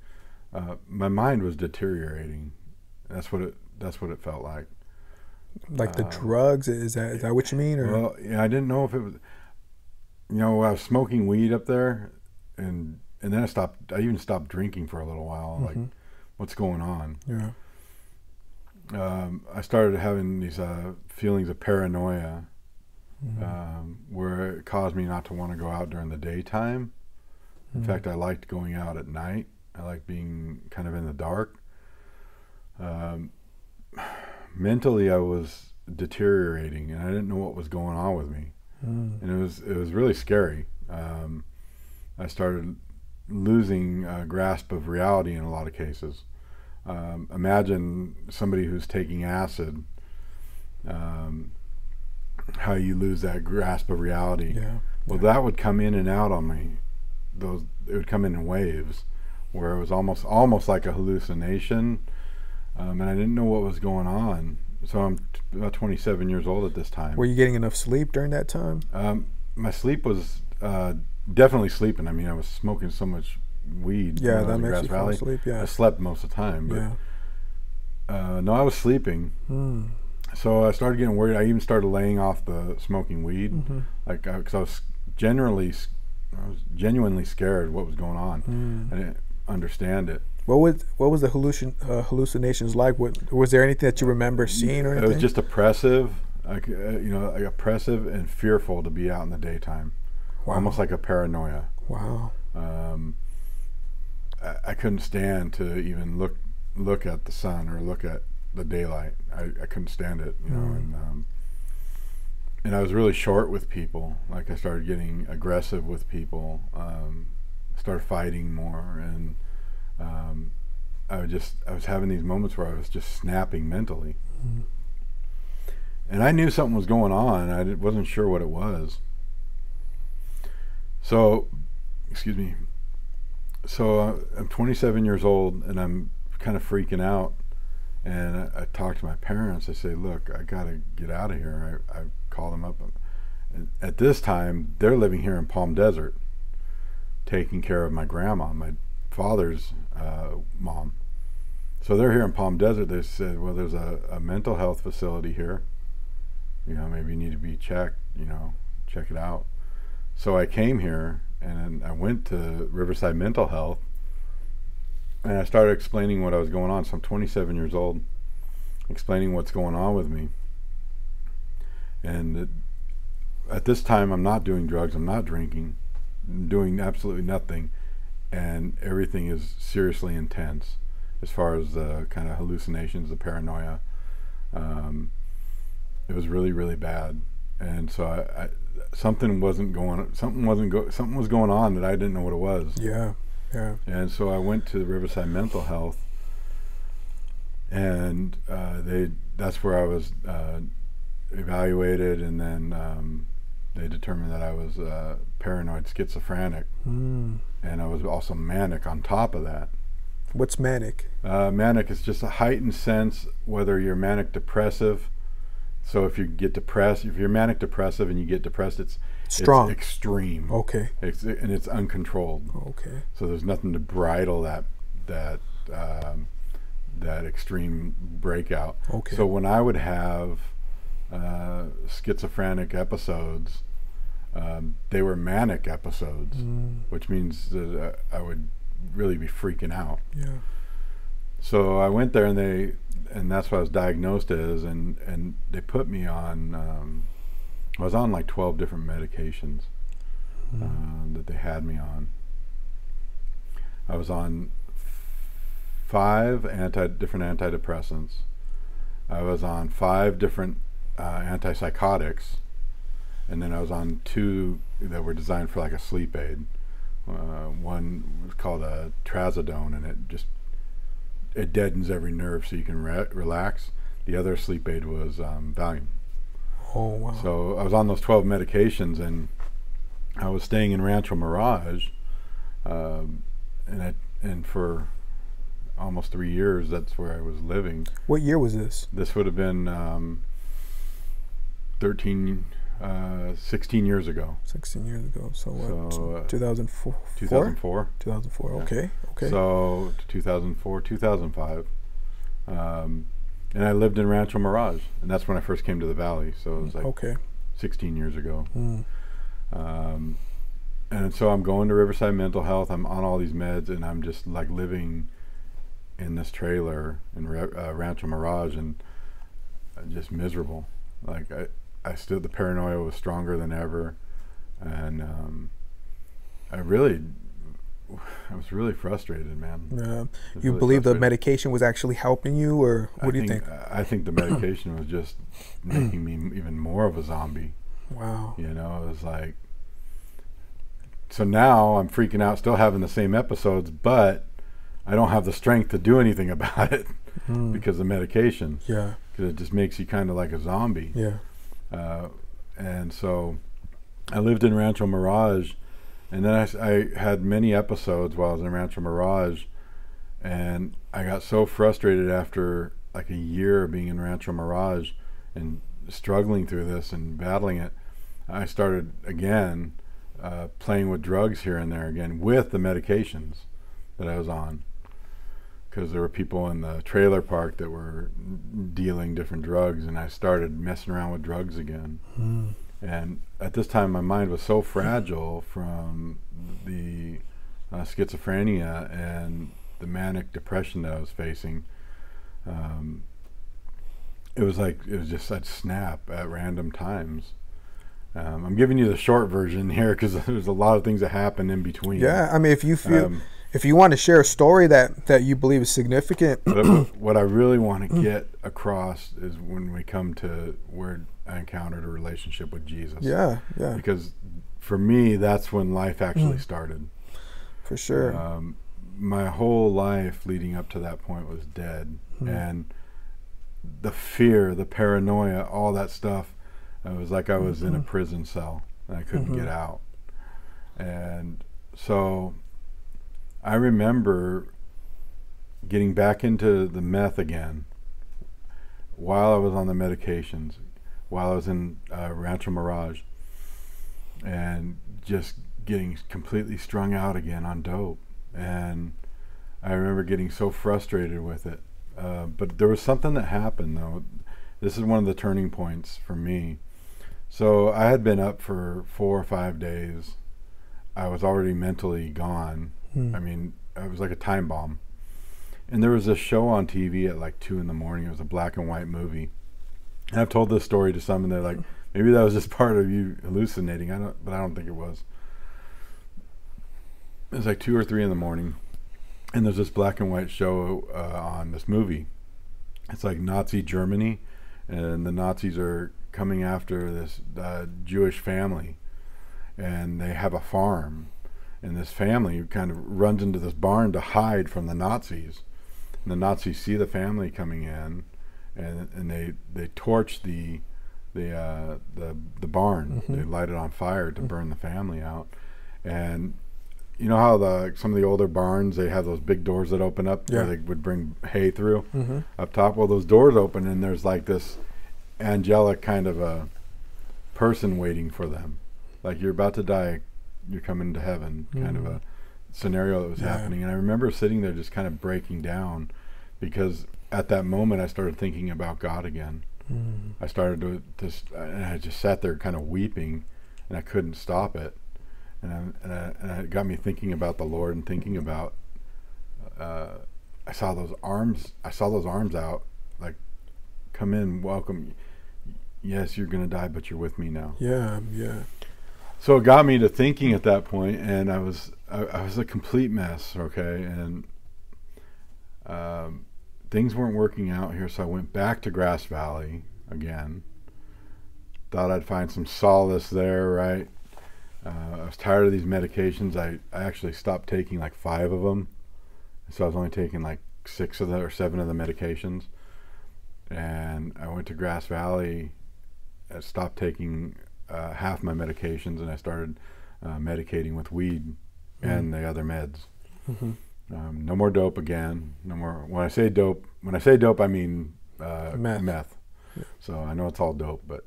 Uh, my mind was deteriorating. That's what it. That's what it felt like. Like the uh, drugs? Is that is that what you mean? Or Well, yeah, I didn't know if it was. You know, I was smoking weed up there, and and then I stopped. I even stopped drinking for a little while. Like, Mhm. what's going on? yeah. Um, I started having these uh, feelings of paranoia, Mhm. um, where it caused me not to want to go out during the daytime. In Mhm. fact, I liked going out at night. I liked being kind of in the dark. Um, mentally, I was deteriorating, and I didn't know what was going on with me, Mm. and it was it was really scary. Um, I started losing uh, grasp of reality in a lot of cases. Um, imagine somebody who's taking acid. Um, how you lose that grasp of reality. Yeah. Well, that would come in and out on me. Those it would come in in waves, where it was almost almost like a hallucination, um, and I didn't know what was going on. So I'm t- about 27 years old at this time. Were you getting enough sleep during that time? Um, my sleep was uh, definitely sleeping. I mean, I was smoking so much weed. Yeah, I that makes Grass you fall Valley. asleep. I slept most of the time, but Yeah. uh, no, I was sleeping. Mm. So I started getting worried. I even started laying off the smoking weed, Mhm. like because I was generally, I was genuinely scared what was going on. Mm. I didn't understand it. What was what was the hallucin, uh, hallucinations like? What was there anything that you remember seeing or It was just oppressive, like uh, you know, like oppressive and fearful to be out in the daytime, wow. almost like a paranoia. wow. Um, I, I couldn't stand to even look look at the sun or look at the daylight. I, I couldn't stand it, you know. Mm. And um, and I was really short with people. Like I started getting aggressive with people. Um, started fighting more, and um, I would just I was having these moments where I was just snapping mentally. Mhm. And I knew something was going on. I wasn't sure what it was. So, excuse me. So uh, I'm 27 years old, and I'm kind of freaking out. And I, I to my parents. I say, "Look, I got to get out of here." I, I call them up. And at this time, they're living here in Palm Desert, taking care of my grandma, my father's uh, mom. So they're here in Palm Desert. They said, "Well, there's a, a mental health facility here. You know, maybe you need to be checked. You know, check it out." So I came here and I went to Riverside Mental Health and I started explaining what I was going on. So I'm 27 years old, explaining what's going on with me. And it, at this time, I'm not doing drugs, I'm not drinking, I'm doing absolutely nothing. And everything is seriously intense as far as the kind of hallucinations, the paranoia. Um, it was really, really bad. And so I, I something wasn't going something wasn't go, something was going on that I didn't know what it was. Yeah. Yeah. And so I went to Riverside Mental Health, and uh, they that's where I was uh, evaluated, and then um, they determined that I was uh, paranoid schizophrenic, Mm. and I was also manic on top of that. What's manic? Uh, manic is just a heightened sense whether you're manic depressive. So if you get depressed, if you're manic depressive and you get depressed, it's Strong. it's extreme, okay. it's, and it's uncontrolled. Okay. So there's nothing to bridle that that um, that extreme breakout. Okay. So when I would have uh, schizophrenic episodes, um, they were manic episodes, Mm. which means that uh, I would really be freaking out. Yeah. So I went there and they and that's what I was diagnosed as and and they put me on um, I was on like 12 different medications Mm. um, that they had me on. I was on five anti different antidepressants. I was on five different uh, antipsychotics, and then I was on two that were designed for like a sleep aid. Uh, one was called a trazodone, and it just it deadens every nerve so you can re- relax. The other sleep aid was um, Valium. Oh wow. So I was on those 12 medications and I was staying in Rancho Mirage. Um, and, I, and for almost three years, that's where I was living. what year was this? This would have been um, 13, uh, 16 years ago, 16 years ago. So what? So, uh, 2004. 2004. 2004. Yeah. Okay. Okay. So 2004, 2005. Um, and I lived in Rancho Mirage. And that's when I first came to the Valley. So it was like okay. 16 years ago. Mm. Um, and so I'm going to Riverside Mental Health. I'm on all these meds, and I'm just like living in this trailer in Ra- uh, Rancho Mirage, and uh, just miserable. Like I, I still the paranoia was stronger than ever, and um, I really, I was really frustrated, man. Yeah. You really believe the medication was actually helping you, or what I do you think? I think the medication was just making me even more of a zombie. Wow. You know, it was like. So now I'm freaking out, still having the same episodes, but I don't have the strength to do anything about it Mm. because of the medication. Yeah. Because it just makes you kind of like a zombie. Yeah. Uh, and so I lived in Rancho Mirage, and then I had many episodes while I was in Rancho Mirage, and I got so frustrated after like a year of being in Rancho Mirage and struggling through this and battling it. I started again uh, playing with drugs here and there again with the medications that I was on. Because there were people in the trailer park that were dealing different drugs, and I started messing around with drugs again. Mm. And at this time, my mind was so fragile from the uh, schizophrenia and the manic depression that I was facing. Um, it was like it was just I'd snap at random times. Um, I'm giving you the short version here because there's a lot of things that happen in between. Yeah. I mean, if you feel, Um, if you want to share a story that that you believe is significant, what I really want to get across is when we come to where I encountered a relationship with Jesus. yeah, yeah, Because for me, that's when life actually started. for sure. Um, my whole life leading up to that point was dead, Hmm. and the fear, the paranoia, all that stuff. It was like I was in a prison cell and I couldn't Mhm. get out. And so I remember getting back into the meth again while I was on the medications, while I was in uh, Rancho Mirage, and just getting completely strung out again on dope. And I remember getting so frustrated with it. Uh, but there was something that happened, though. This is one of the turning points for me. So I had been up for four or five days. I was already mentally gone. Mm. I mean, it was like a time bomb. And there was a show on TV at like two in the morning. It was a black and white movie. And I've told this story to some, and they're like, maybe that was just part of you hallucinating. I don't, but I don't think it was. It was like two or three in the morning, and there's this black and white show uh, on this movie. It's like Nazi Germany, and the Nazis are coming after this uh, Jewish family, and they have a farm, and this family kind of runs into this barn to hide from the Nazis. And the Nazis see the family coming in, and and they they torch the the uh, the the barn. Mhm. They light it on fire to Mhm. burn the family out. And you know how the some of the older barns they have those big doors that open up Yeah. where they would bring hay through Mm-hmm. up top. Well, those doors open and there's like this angelic kind of a person waiting for them, like you're about to die, you're coming to heaven, kind of a scenario that was Yeah. happening. And I remember sitting there just kind of breaking down because at that moment I started thinking about God again. Mm. I started to just, and I just sat there kind of weeping, and I couldn't stop it, and I, and, I, and it got me thinking about the Lord and thinking about. Uh, I saw those arms. I saw those arms out, like, come in, welcome. Yes, you're gonna die, but you're with me now. Yeah, yeah. So it got me to thinking at that point, and I was I, I was a complete mess. Okay, and um, things weren't working out here, so I went back to Grass Valley again. Thought I'd find some solace there, right? Uh, I was tired of these medications. I, I actually stopped taking like five of them, so I was only taking like six of the or seven of the medications. And I went to Grass Valley. I stopped taking uh, half my medications, and I started uh, medicating with weed and the other meds. Mm-hmm. Um, no more dope again. No more. When I say dope, when I say dope, I mean uh, Meth. Yeah. So I know it's all dope, but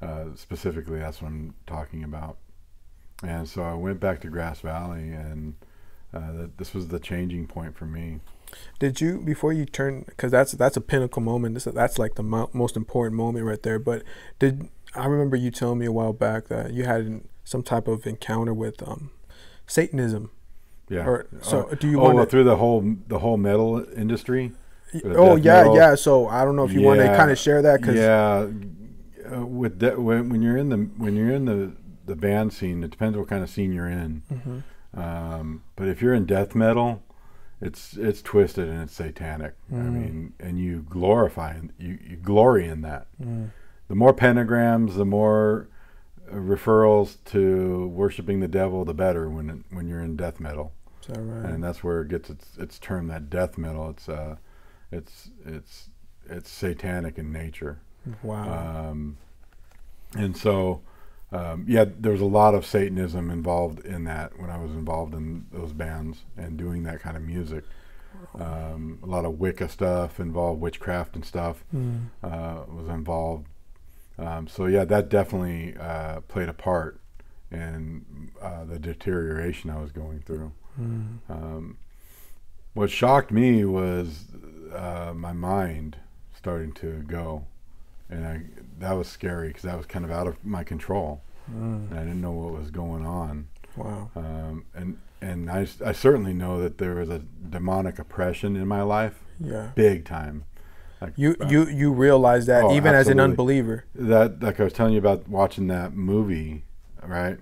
uh, specifically, that's what I'm talking about. And so I went back to Grass Valley, and uh, th- this was the changing point for me. Did you before you turn because that's that's a pinnacle moment. This, that's like the mo- most important moment right there. But did I remember you telling me a while back that you had some type of encounter with um, Satanism? Yeah. Or so do you oh, want well, to? through the whole the whole metal industry. Oh yeah, metal- yeah. So I don't know if you want to kind of share that because yeah, uh, with de- when, when you're in the when you're in the the band scene, it depends what kind of scene you're in. Mhm. Um, but if you're in death metal, it's it's twisted and it's satanic. I Mm. mean, and you glorify and you, you glory in that. Mm. The more pentagrams, the more uh, referrals to worshiping the devil, the better. When it, when you're in death metal, right? and that's where it gets its its term. That death metal. It's uh, it's it's it's satanic in nature. wow. Um, and so, um, yeah, there was a lot of Satanism involved in that when I was involved in those bands and doing that kind of music. Um, a lot of Wicca stuff involved, witchcraft and stuff Mm. uh, was involved. Um, so yeah, that definitely uh, played a part in uh, the deterioration I was going through. Mm. Um, what shocked me was uh, my mind starting to go, and I, that was scary because that was kind of out of my control, Mm. and I didn't know what was going on. Wow. Um, and and I, I certainly know that there was a demonic oppression in my life, Yeah. big time. Like, You uh, you you realize that Oh, even as an unbeliever. that like I was telling you about watching that movie, right?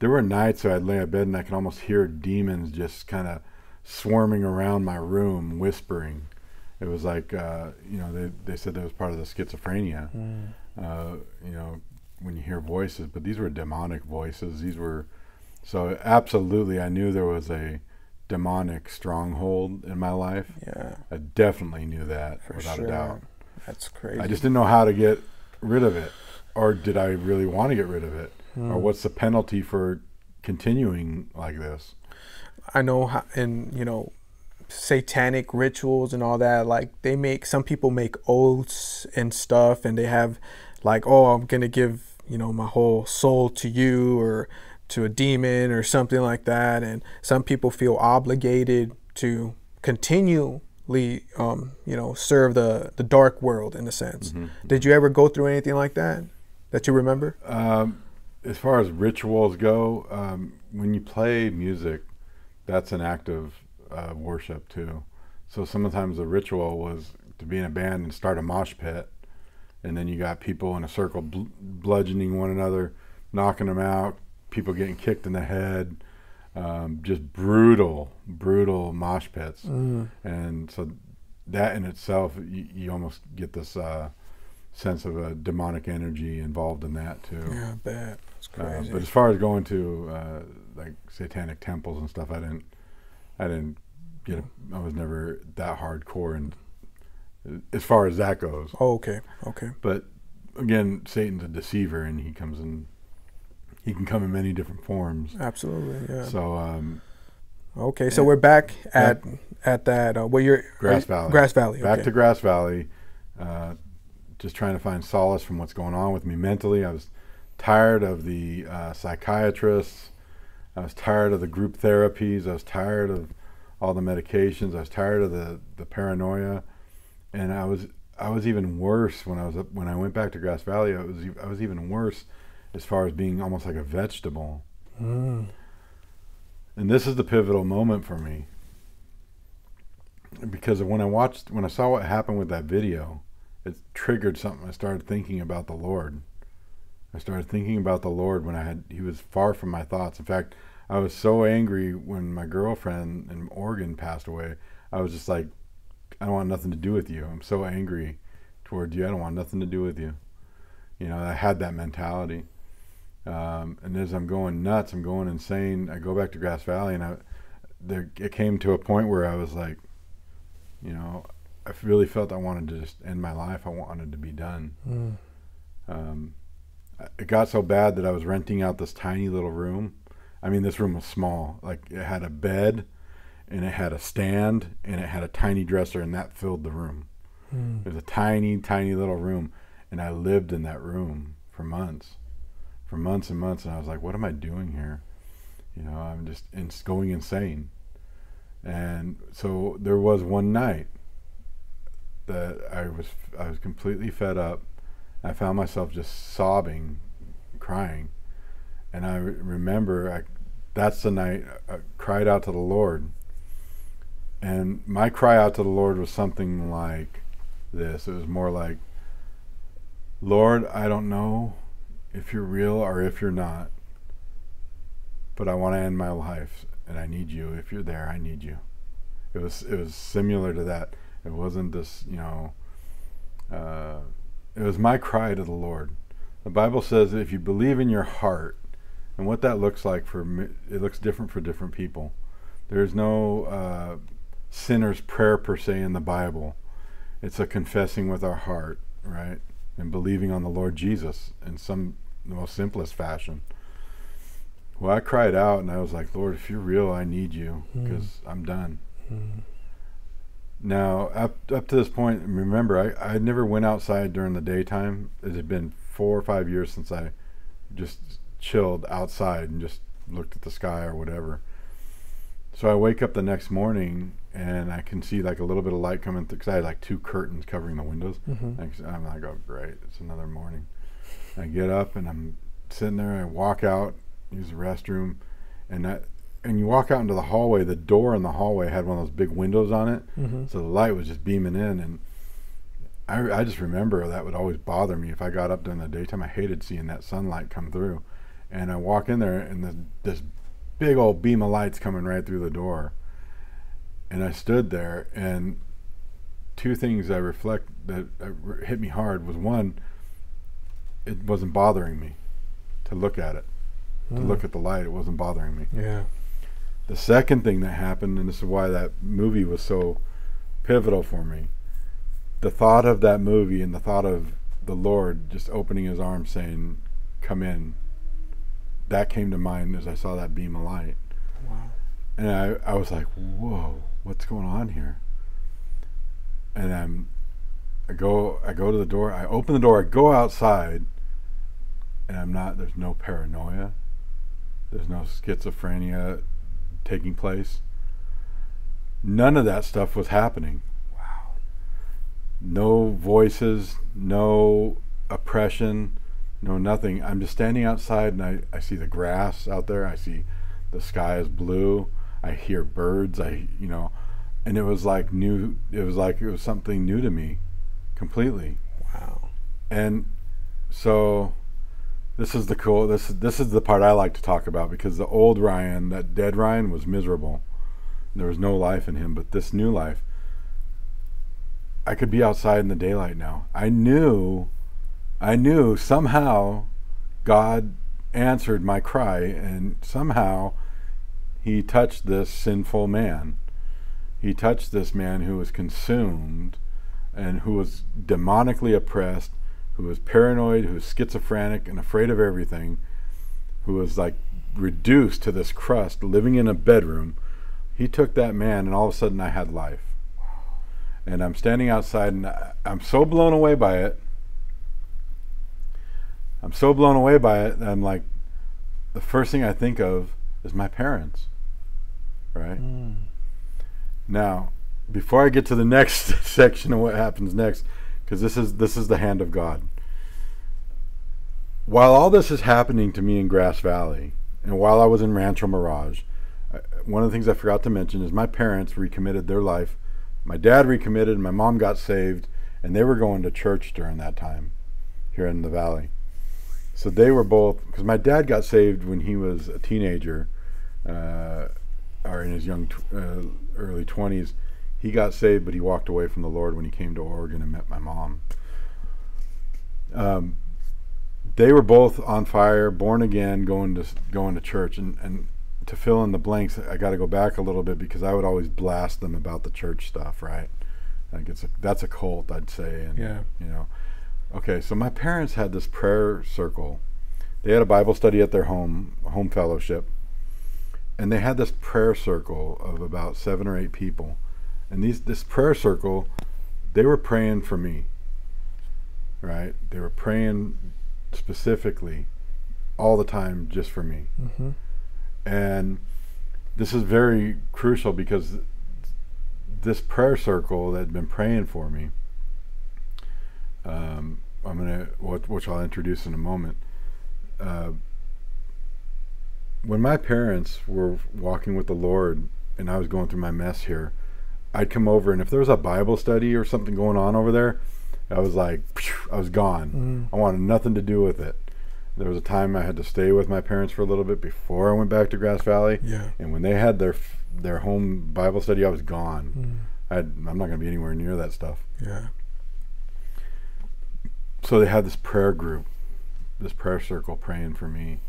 There were nights where I'd lay in bed and I could almost hear demons just kind of swarming around my room, whispering. It was like uh, you know they they said that was part of the schizophrenia. Mm. Uh, you know when you hear voices, but these were demonic voices. These were so absolutely I knew there was a demonic stronghold in my life. Yeah. I definitely knew that For without sure. a doubt. That's crazy. I just didn't know how to get rid of it, or did I really want to get rid of it, or Mm. what's the penalty for continuing like this? I know how, and you know, satanic rituals and all that. Like they make some people make oaths and stuff, and they have like, oh, I'm gonna give you know my whole soul to you or to a demon or something like that. And some people feel obligated to continually, um, you know, serve the the dark world in a sense. Did you ever go through anything like that that you remember? Um, as far as rituals go, um, when you play music, that's an act of uh, worship too. So sometimes the ritual was to be in a band and start a mosh pit, and then you got people in a circle bl- bludgeoning one another, knocking them out, people getting kicked in the head, um, just brutal, brutal mosh pits. and so that in itself you, you almost get this uh, sense of a demonic energy involved in that too Yeah, bad. It's Uh, crazy. but as far as going to uh, like satanic temples and stuff. I didn't. I didn't get. A, I was never that hardcore, and as far as that goes. Oh, okay. Okay. But again, Satan's a deceiver, and he comes in. He can come in many different forms. Absolutely. Yeah. So um, okay, so we're back at at that uh, where you're Grass are you- Valley. Grass Valley. back okay. to Grass Valley, uh, just trying to find solace from what's going on with me mentally. I was tired of the uh, psychiatrists. I was tired of the group therapies. I was tired of all the medications. I was tired of the, the paranoia, and I was I was even worse when I was up, when I went back to Grass Valley. I was I was even worse as far as being almost like a vegetable. Mm. And this is the pivotal moment for me. Because when I watched, when I saw what happened with that video, it triggered something. I started thinking about the Lord. I started thinking about the Lord when I had, he was far from my thoughts. In fact, I was so angry when my girlfriend in Oregon passed away. I was just like, I don't want nothing to do with you. I'm so angry towards you. I don't want nothing to do with you. You know, I had that mentality. Um, and as I'm going nuts, I'm going insane. I go back to Grass Valley, and I, there it came to a point where I was like, you know, I really felt I wanted to just end my life. I wanted to be done. Mm. Um, it got so bad that I was renting out this tiny little room. I mean, this room was small. Like it had a bed, and it had a stand, and it had a tiny dresser, and that filled the room. Mm. It was a tiny, tiny little room, and I lived in that room for months, for months and months. And I was like, "What am I doing here?" You know, I'm just in, going insane. And so there was one night that I was I was completely fed up. I found myself just sobbing, crying, and I re- remember I, that's the night I cried out to the Lord. And my cry out to the Lord was something like this. It was more like, Lord, I don't know if you're real or if you're not, but I want to end my life and I need you. If you're there, I need you. It was it was similar to that. It wasn't this, you know, uh, it was my cry to the Lord. The Bible says if you believe in your heart, and what that looks like for me, it looks different for different people. There's no uh, sinner's prayer per se in the Bible. It's a confessing with our heart, right, and believing on the Lord Jesus in some the most simplest fashion. Well, I cried out and I was like, Lord, if you're real, I need you Mm. because I'm done. Mm. Now, up up to this point, remember, I, I never went outside during the daytime. It had been four or five years since I just chilled outside and just looked at the sky or whatever. So I wake up the next morning and I can see like a little bit of light coming through because I had like two curtains covering the windows. Mhm. I'm like, oh, great, it's another morning. I get up and I'm sitting there. I walk out, use the restroom, and I, and you walk out into the hallway. The door in the hallway had one of those big windows on it, Mhm. so the light was just beaming in. And I, I just remember that would always bother me if I got up during the daytime. I hated seeing that sunlight come through, and I walk in there and the, this big old beam of light's coming right through the door, and I stood there and two things I reflect that hit me hard was one, it wasn't bothering me to look at it, to Mm. look at the light. It wasn't bothering me. Yeah. The second thing that happened, and this is why that movie was so pivotal for me, the thought of that movie and the thought of the Lord just opening his arms saying, Come in, that came to mind as I saw that beam of light. Wow. And I, I was like, Whoa, what's going on here? And I'm I go I go to the door, I open the door, I go outside, and I'm not there's no paranoia. There's no schizophrenia taking place. None of that stuff was happening. Wow. No voices, no oppression, no nothing. I'm just standing outside and I, I see the grass out there. I see the sky is blue. I hear birds. I, you know, and it was like new, it was like it was something new to me completely. Wow. And so this is the cool this is this is the part I like to talk about because the old Ryan, that dead Ryan was miserable. There was no life in him, but this new life I could be outside in the daylight now. I knew I knew somehow God answered my cry and somehow he touched this sinful man. He touched this man who was consumed and who was demonically oppressed, who was paranoid, who was schizophrenic and afraid of everything, who was like reduced to this crust, living in a bedroom. He took that man, and all of a sudden I had life. And I'm standing outside, and I'm so blown away by it. I'm so blown away by it. I'm like, the first thing I think of is my parents. Right? Mm. Now, before I get to the next section of what happens next, because this is this is the hand of God. While all this is happening to me in Grass Valley, and while I was in Rancho Mirage, one of the things I forgot to mention is my parents recommitted their life. My dad recommitted, my mom got saved, and they were going to church during that time here in the valley. So they were both because my dad got saved when he was a teenager, uh, or in his young tw- uh, early twenties. He got saved, but he walked away from the Lord when he came to Oregon and met my mom. Um, they were both on fire, born again, going to going to church, and and to fill in the blanks, I got to go back a little bit because I would always blast them about the church stuff, right? Like it's a, that's a cult, I'd say, and Yeah. you know. Okay, so my parents had this prayer circle. They had a Bible study at their home, home fellowship, and they had this prayer circle of about seven or eight people. And these this prayer circle, they were praying for me. Right? They were praying specifically all the time just for me. Mm-hmm. And this is very crucial because this prayer circle that had been praying for me, um, I'm gonna, which which I'll introduce in a moment. Uh, when my parents were walking with the Lord, and I was going through my mess here, I'd come over, and if there was a Bible study or something going on over there, I was like, I was gone. Mm. I wanted nothing to do with it. There was a time I had to stay with my parents for a little bit before I went back to Grass Valley, Yeah. and when they had their their home Bible study, I was gone. Mm. I'd, I'm not going to be anywhere near that stuff. Yeah. So they had this prayer group, this prayer circle praying for me.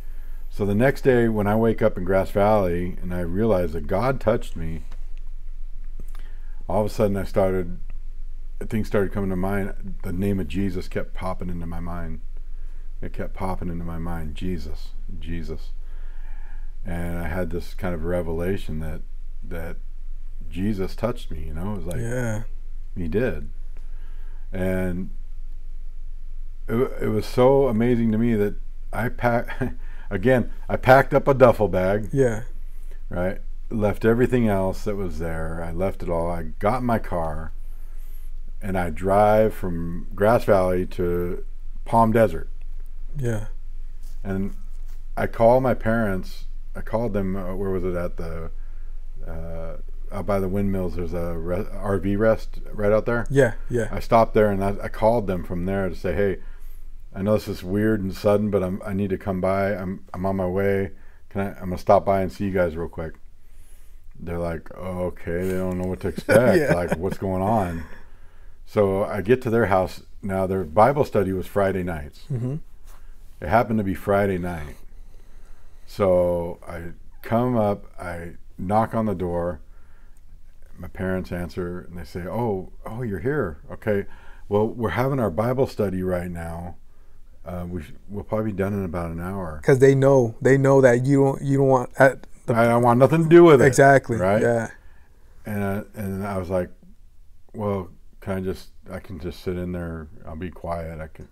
So the next day, when I wake up in Grass Valley and I realize that God touched me, all of a sudden I started, things started coming to mind. The name of Jesus kept popping into my mind. It kept popping into my mind Jesus, Jesus. And I had this kind of revelation that that Jesus touched me. You know, it was like yeah. he did. And it, it was so amazing to me that I packed, again, I packed up a duffel bag, Yeah. right? Left everything else that was there. I left it all. I got in my car and I drive from Grass Valley to Palm Desert. Yeah. And I call my parents. I called them. Uh, where was it at the? Uh, out by the windmills. There's a re- RV rest right out there. Yeah. Yeah. I stopped there and I, I called them from there to say, hey, I know this is weird and sudden, but I'm I need to come by. I'm I'm on my way. Can I? I'm gonna stop by and see you guys real quick. They're like, oh, okay. They don't know what to expect. Yeah. Like, what's going on? So I get to their house. Now their Bible study was Friday nights. Mm-hmm. It happened to be Friday night. So I come up, I knock on the door. My parents answer and they say, "Oh, oh, you're here. Okay. Well, we're having our Bible study right now. Uh, we sh- we'll probably be done in about an hour. Because they know they know that you don't you don't want at the I don't want nothing to do with it. exactly Right. Yeah. And uh, and I was like, "Well, can I just? I can just sit in there. I'll be quiet. I can."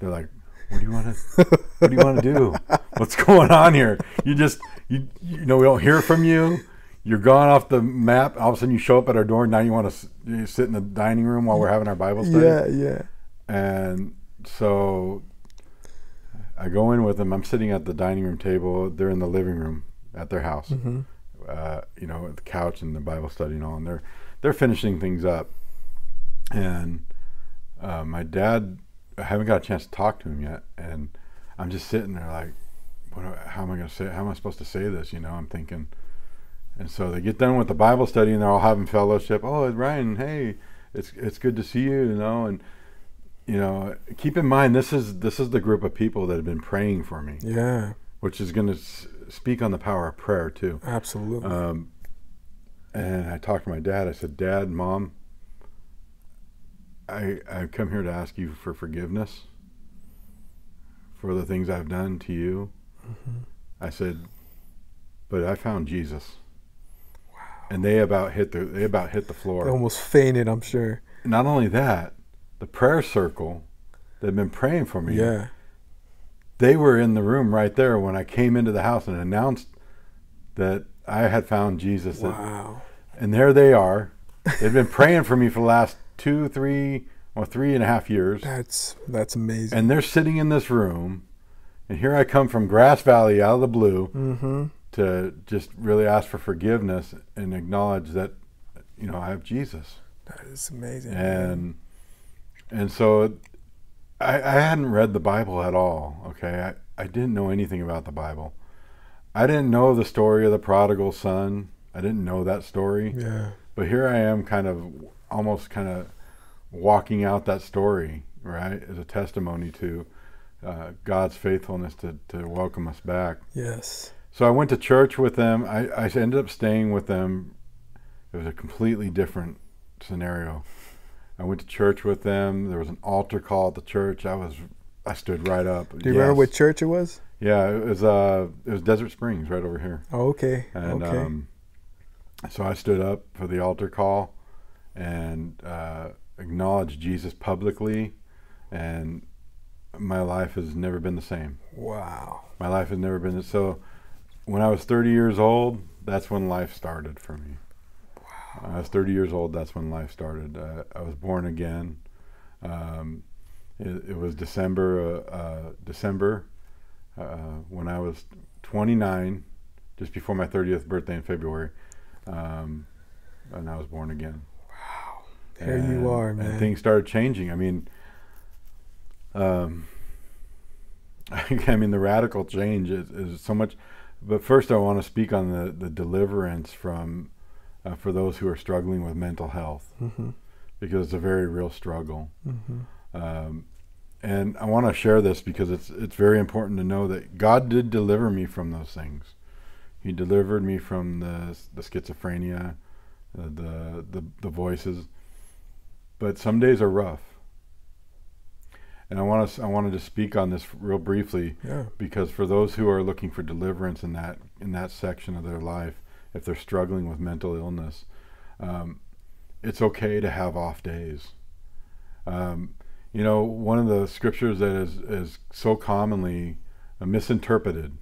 They're like, "What do you want to? what do you want to do? What's going on here? You just you you know we don't hear from you. You're gone off the map. All of a sudden you show up at our door. Now you want to you sit in the dining room while we're having our Bible study. Yeah. Yeah. And so I go in with them. I'm sitting at the dining room table. They're in the living room at their house. Mm-hmm. Uh, you know, the couch and the Bible study and all. And they're they're finishing things up. And uh, my dad, I haven't got a chance to talk to him yet. And I'm just sitting there like, what, how am I going to say? How am I supposed to say this? You know, I'm thinking. And so they get done with the Bible study and they're all having fellowship. Oh, Ryan, hey, it's it's good to see you. You know, and you know, keep in mind this is this is the group of people that have been praying for me. Yeah. which is going to s- speak on the power of prayer too. Absolutely. Um, and I talked to my dad. I said, Dad, Mom, I I come here to ask you for forgiveness for the things I've done to you. Mhm. I said, but I found Jesus. Wow. And they about hit the they about hit the floor. They almost fainted, I'm sure. Not only that, the prayer circle that had been praying for me. Yeah. They were in the room right there when I came into the house and announced that I had found Jesus. That- Wow. and there they are. They've been praying for me for the last two, three, or three and a half years. That's that's amazing. And they're sitting in this room. And here I come from Grass Valley out of the blue mm-hmm. to just really ask for forgiveness and acknowledge that, you know, I have Jesus. That is amazing. And and so I, I hadn't read the Bible at all. Okay. I, I didn't know anything about the Bible. I didn't know the story of the prodigal son. I didn't know that story. yeah. But here I am, kind of almost kind of walking out that story, right, as a testimony to uh, God's faithfulness to, to welcome us back. Yes. So I went to church with them. I, I ended up staying with them. It was a completely different scenario. I went to church with them. There was an altar call at the church. I was, I stood right up. Do you remember what church it was? Yeah, it was. Uh, it was Desert Springs, right over here. Oh, okay. And okay. um, so I stood up for the altar call and uh, acknowledged Jesus publicly, and my life has never been the same. wow. My life has never been so. When I was 30 years old, that's when life started for me. I was 30 years old. That's when life started. Uh, I was born again. Um, it, it was December. Uh, uh, December uh, when I was 29, just before my 30th birthday in February, um, and I was born again. Wow! There And- you are, man. And things started changing. I mean, um, I mean, the radical change is, is so much. But first, I want to speak on the, the deliverance from uh, for those who are struggling with mental health mm-hmm. because it's a very real struggle. Mm-hmm. Um, and I want to share this because it's it's very important to know that God did deliver me from those things. He delivered me from the the schizophrenia, uh, the the the voices. But some days are rough. And I want to I wanted to speak on this real briefly Yeah. because for those who are looking for deliverance in that in that section of their life, if they're struggling with mental illness, um, it's okay to have off days. Um, you know, one of the scriptures that is is so commonly uh, misinterpreted,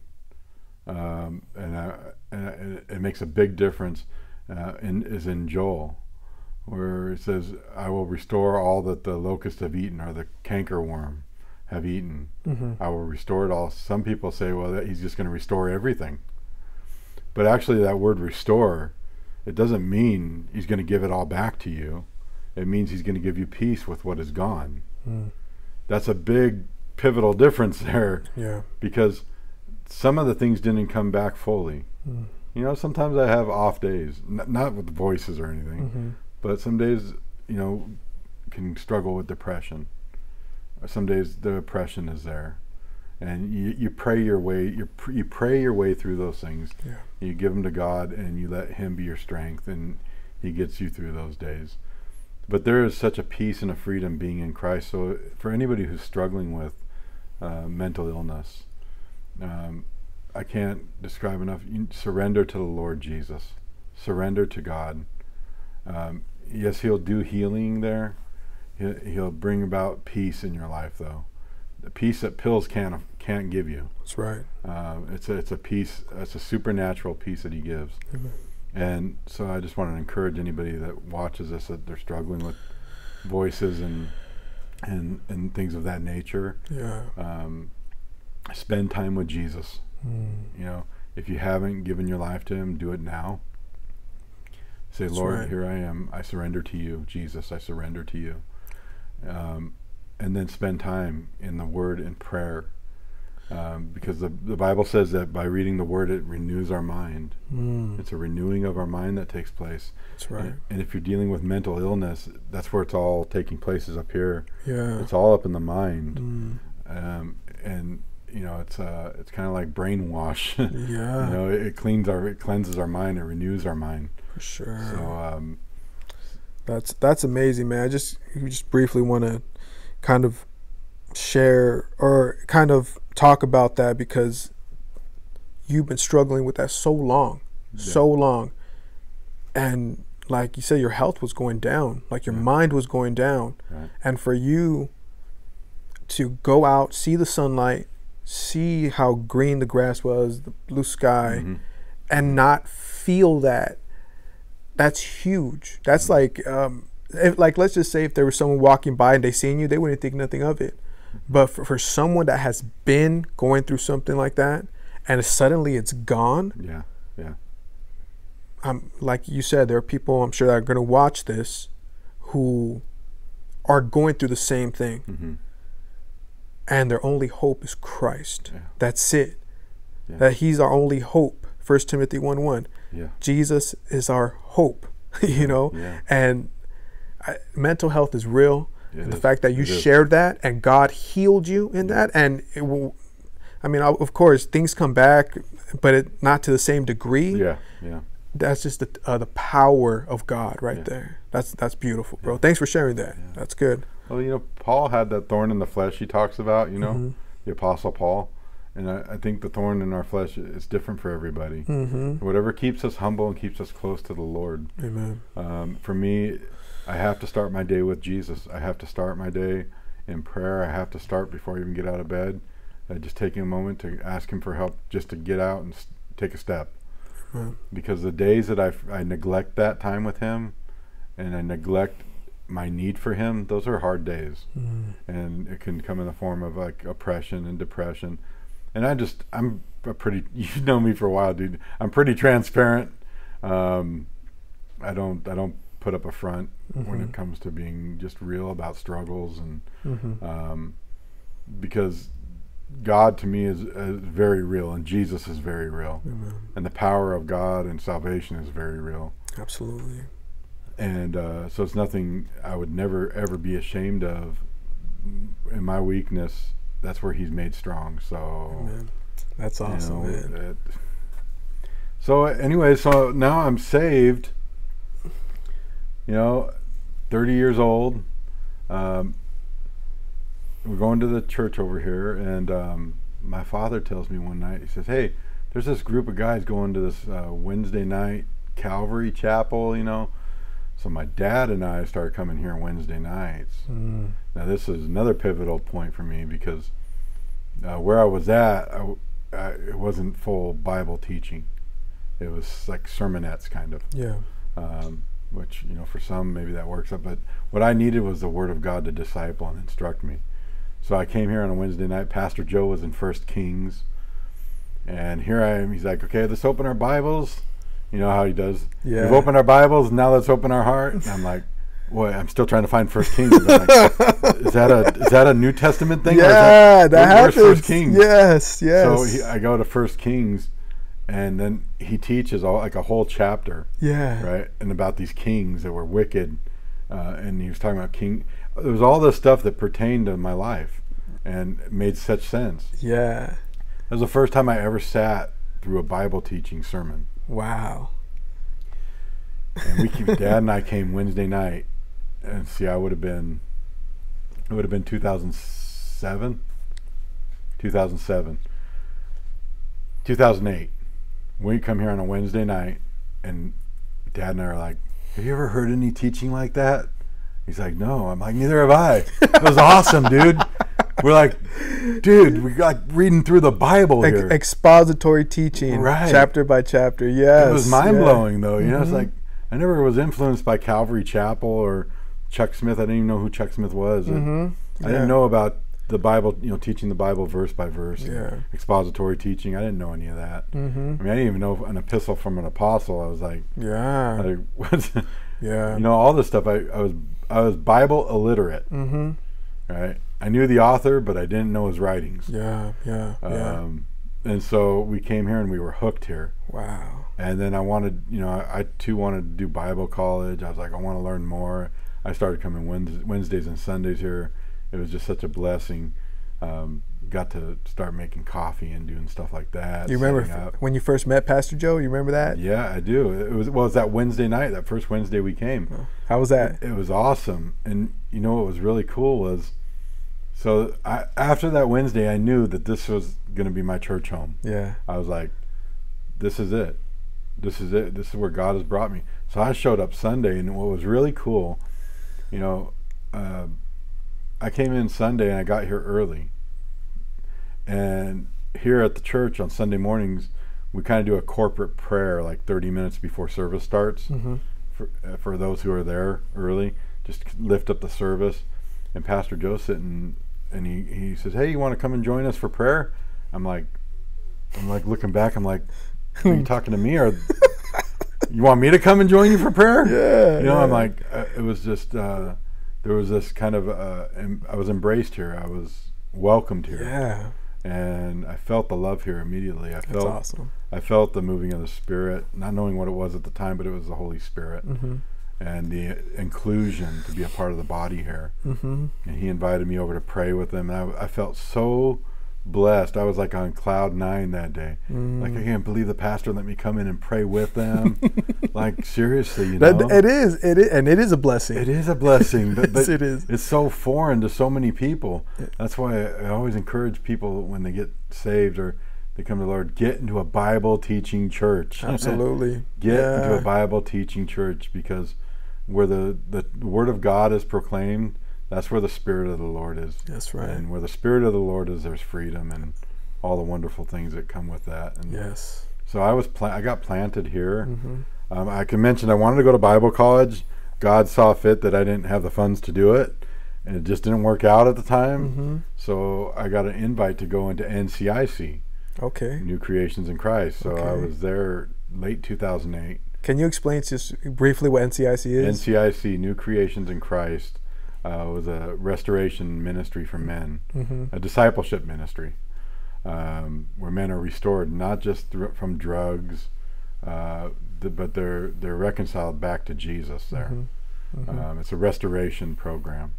um, and, uh, and it, it makes a big difference, uh, in, is in Joel, where it says, "I will restore all that the locusts have eaten, or the cankerworm have eaten." Mm-hmm. I will restore it all. Some people say, well, that he's just going to restore everything. But actually, that word restore, it doesn't mean he's going to give it all back to you. It means he's going to give you peace with what is gone. Mm. That's a big pivotal difference there Yeah. because some of the things didn't come back fully. Mm. You know, sometimes I have off days, n- not with voices or anything, Mm-hmm. but some days, you know, can struggle with depression. Some days the oppression is there, and you, you pray your way you pr- you pray your way through those things. Yeah. You give them to God, and you let Him be your strength, and He gets you through those days. But there is such a peace and a freedom being in Christ. So for anybody who's struggling with uh, mental illness, um, I can't describe enough. You surrender to the Lord Jesus. Surrender to God. Um, yes, He'll do healing there. He'll, he'll bring about peace in your life, though. The peace that pills can't can't give you. That's right. Um, it's a, it's a peace. It's a supernatural peace that He gives. Amen. And so I just want to encourage anybody that watches this that they're struggling with voices and and and things of that nature. Yeah. Um, spend time with Jesus. Mm. You know, if you haven't given your life to Him, do it now. Say, That's Lord, right. here I am. I surrender to you, Jesus. I surrender to you. Um, and then spend time in the Word and prayer, um, because the the Bible says that by reading the Word, it renews our mind. Mm. It's a renewing of our mind that takes place. That's right. And, and if you're dealing with mental illness, that's where it's all taking place is up here. Yeah. It's all up in the mind. Mm. Um, and you know, it's uh, it's kind of like brainwash. Yeah. you know, it, it cleans our, it cleanses our mind, it renews our mind. For sure. So um, That's that's amazing, man. I just you just briefly want to kind of share or kind of talk about that because you've been struggling with that so long, so long, and like you said, your health was going down, like your Yeah. mind was going down, Right. and for you to go out, see the sunlight, see how green the grass was, the blue sky, Mhm. and not feel that that's huge that's like um if, like let's just say if there was someone walking by and they seen you they wouldn't think nothing of it. But for, for someone that has been going through something like that and suddenly it's gone yeah, yeah, I'm like you said there are people i'm sure that are going to watch this who are going through the same thing. Hmm and their only hope is christ. Yeah. that's it. Yeah. that he's our only hope. 1 timothy 1 1 yeah, Jesus is our hope, you know, Yeah. and I, mental health is real. It and the is. fact that you It is. shared that and God healed you in that, and it will, I mean, of course, things come back, but it, not to the same degree. yeah, yeah. That's just the uh, the power of God right Yeah. there. That's that's beautiful, bro. Thanks for sharing that. That's good. Well, you know, Paul had that thorn in the flesh he talks about, you know, Mm-hmm. the Apostle Paul. And I, I think the thorn in our flesh is different for everybody. Mm-hmm. Whatever keeps us humble and keeps us close to the Lord. Amen. Um, for me, I have to start my day with Jesus. I have to start my day in prayer. I have to start before I even get out of bed. Uh, just taking a moment to ask Him for help, just to get out and s- take a step. Because the days that I, I neglect that time with Him, and I neglect my need for Him, those are hard days, Mm. and it can come in the form of like oppression and depression. And I just, I'm a pretty, you know me for a while, dude. I'm pretty transparent. Um, I don't, I don't put up a front when Mhm. it comes to being just real about struggles and Mm-hmm. um, because God to me is, is very real and Jesus is very real Amen. and the power of God and salvation is very real Absolutely. and uh, so it's nothing I would never ever be ashamed of in my weakness that's where he's made strong so Amen. That's you awesome, know, man. it- so anyway so now I'm saved you know 30 years old um, we're going to the church over here and um, my father tells me one night he says hey there's this group of guys going to this uh, wednesday night calvary chapel you know so my dad and i started coming here wednesday nights Mm. now this is another pivotal point for me because uh, where I was at, I I it wasn't full Bible teaching. It was like sermonettes, kind of, Yeah. um, which you know for some maybe that works. Out but what I needed was the Word of God to disciple and instruct me. So I came here on a Wednesday night. Pastor Joe was in First Kings, and here I am. He's like, "Okay, let's open our Bibles." You know how he does. Yeah. We've opened our Bibles. Now let's open our heart. And I'm like, "Boy, I'm still trying to find First Kings." Like, is that a is that a New Testament thing? or is Yeah, that, where's happens. First Kings? Yes, yes. So he, I go to First Kings, and then he teaches all like a whole chapter, yeah. right, and about these kings that were wicked, uh, and he was talking about king. There was all this stuff that pertained to my life, and made such sense. Yeah. That was the first time I ever sat through a Bible teaching sermon, Wow. and we keep Dad and I came Wednesday night, and see, I would have been, it would have been 2007, 2007, 2008. We come here on a Wednesday night, and Dad and I are like, "Have you ever heard any teaching like that?" He's like, "No." I'm like, "Neither have I." It was awesome, dude. We're like, dude, we got reading through the Bible Ex- here. expository teaching, Right. chapter by chapter. Yes. it was mind blowing though. You know, it's Mhm. like I never was influenced by Calvary Chapel or Chuck Smith. I didn't even know who Chuck Smith was. Mm-hmm. I didn't know about the Bible. You know, teaching the Bible verse by verse. Yeah. Expository teaching. I didn't know any of that. Mm-hmm. I mean, I didn't even know an epistle from an apostle. I was like, Yeah. like what? yeah. you know, all this stuff. I, I was I was Bible illiterate. mm-hmm. Right. I knew the author, but I didn't know his writings. Yeah. Yeah. Yeah. Um, and so we came here and we were hooked here. wow. And then I wanted, you know, I, I too wanted to do Bible college. I was like, I want to learn more. I started coming Wednesdays and Sundays here. It was just such a blessing. Um, got to start making coffee and doing stuff like that. You remember f- when you first met Pastor Joe? You remember that? Yeah, I do. It was well, it was that Wednesday night, that first Wednesday we came. How was that? It was awesome, and you know what was really cool was, so I, after that Wednesday, I knew that this was going to be my church home. Yeah. I was like, this is it. This is it. This is where God has brought me. So I showed up Sunday, and what was really cool, you know, uh, I came in Sunday and I got here early. And here at the church on Sunday mornings, we kind of do a corporate prayer like 30 minutes before service starts Mm-hmm. for, uh, for those who are there early. Just lift up the service. And Pastor Joe's sitting, and he, he says, "Hey, you want to come and join us for prayer?" I'm like, I'm like looking back. I'm like, "Are you talking to me, or you want me to come and join you for prayer?" Yeah. You know, I'm like, uh, it was just uh, there was this kind of uh, I was embraced here. I was welcomed here, Yeah. and I felt the love here immediately. I That's felt awesome. I felt the moving of the Spirit, not knowing what it was at the time, but it was the Holy Spirit Mm-hmm. and the inclusion to be a part of the body here. Mm-hmm. And he invited me over to pray with him, and I, I felt so blessed. I was like on cloud nine that day. Mm. Like I can't believe the pastor let me come in and pray with them. like seriously, you That, know, it is. It is, and it is a blessing. it is a blessing, but, Yes, but it is. it's so foreign to so many people. That's why I, I always encourage people when they get saved or they come to the Lord, get into a Bible teaching church. Absolutely. get into a Bible teaching church because where the, the word of God is proclaimed, that's where the Spirit of the Lord is. That's right. And where the Spirit of the Lord is, there's freedom and all the wonderful things that come with that. And Yes. so I was pla- I got planted here. Mm-hmm. Um, I can mention I wanted to go to Bible college. God saw fit that I didn't have the funds to do it, and it just didn't work out at the time. Mm-hmm. So I got an invite to go into NCIC, Okay. New Creations in Christ. So I was there late 2008. Can you explain just briefly what NCIC is? NCIC, New Creations in Christ, uh, was a restoration ministry for men, mm-hmm. a discipleship ministry, um, where men are restored not just thr from drugs, uh, th- but they're they're reconciled back to Jesus. There, Mm-hmm. um, it's a restoration program.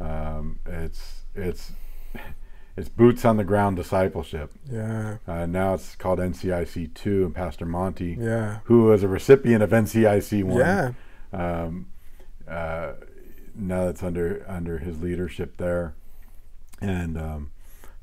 Um, it's it's it's boots on the ground discipleship. Yeah. Uh, now it's called NCIC two, and Pastor Monty, Yeah. who was a recipient of NCIC one Yeah. um, uh, now that's under under his leadership there, and um,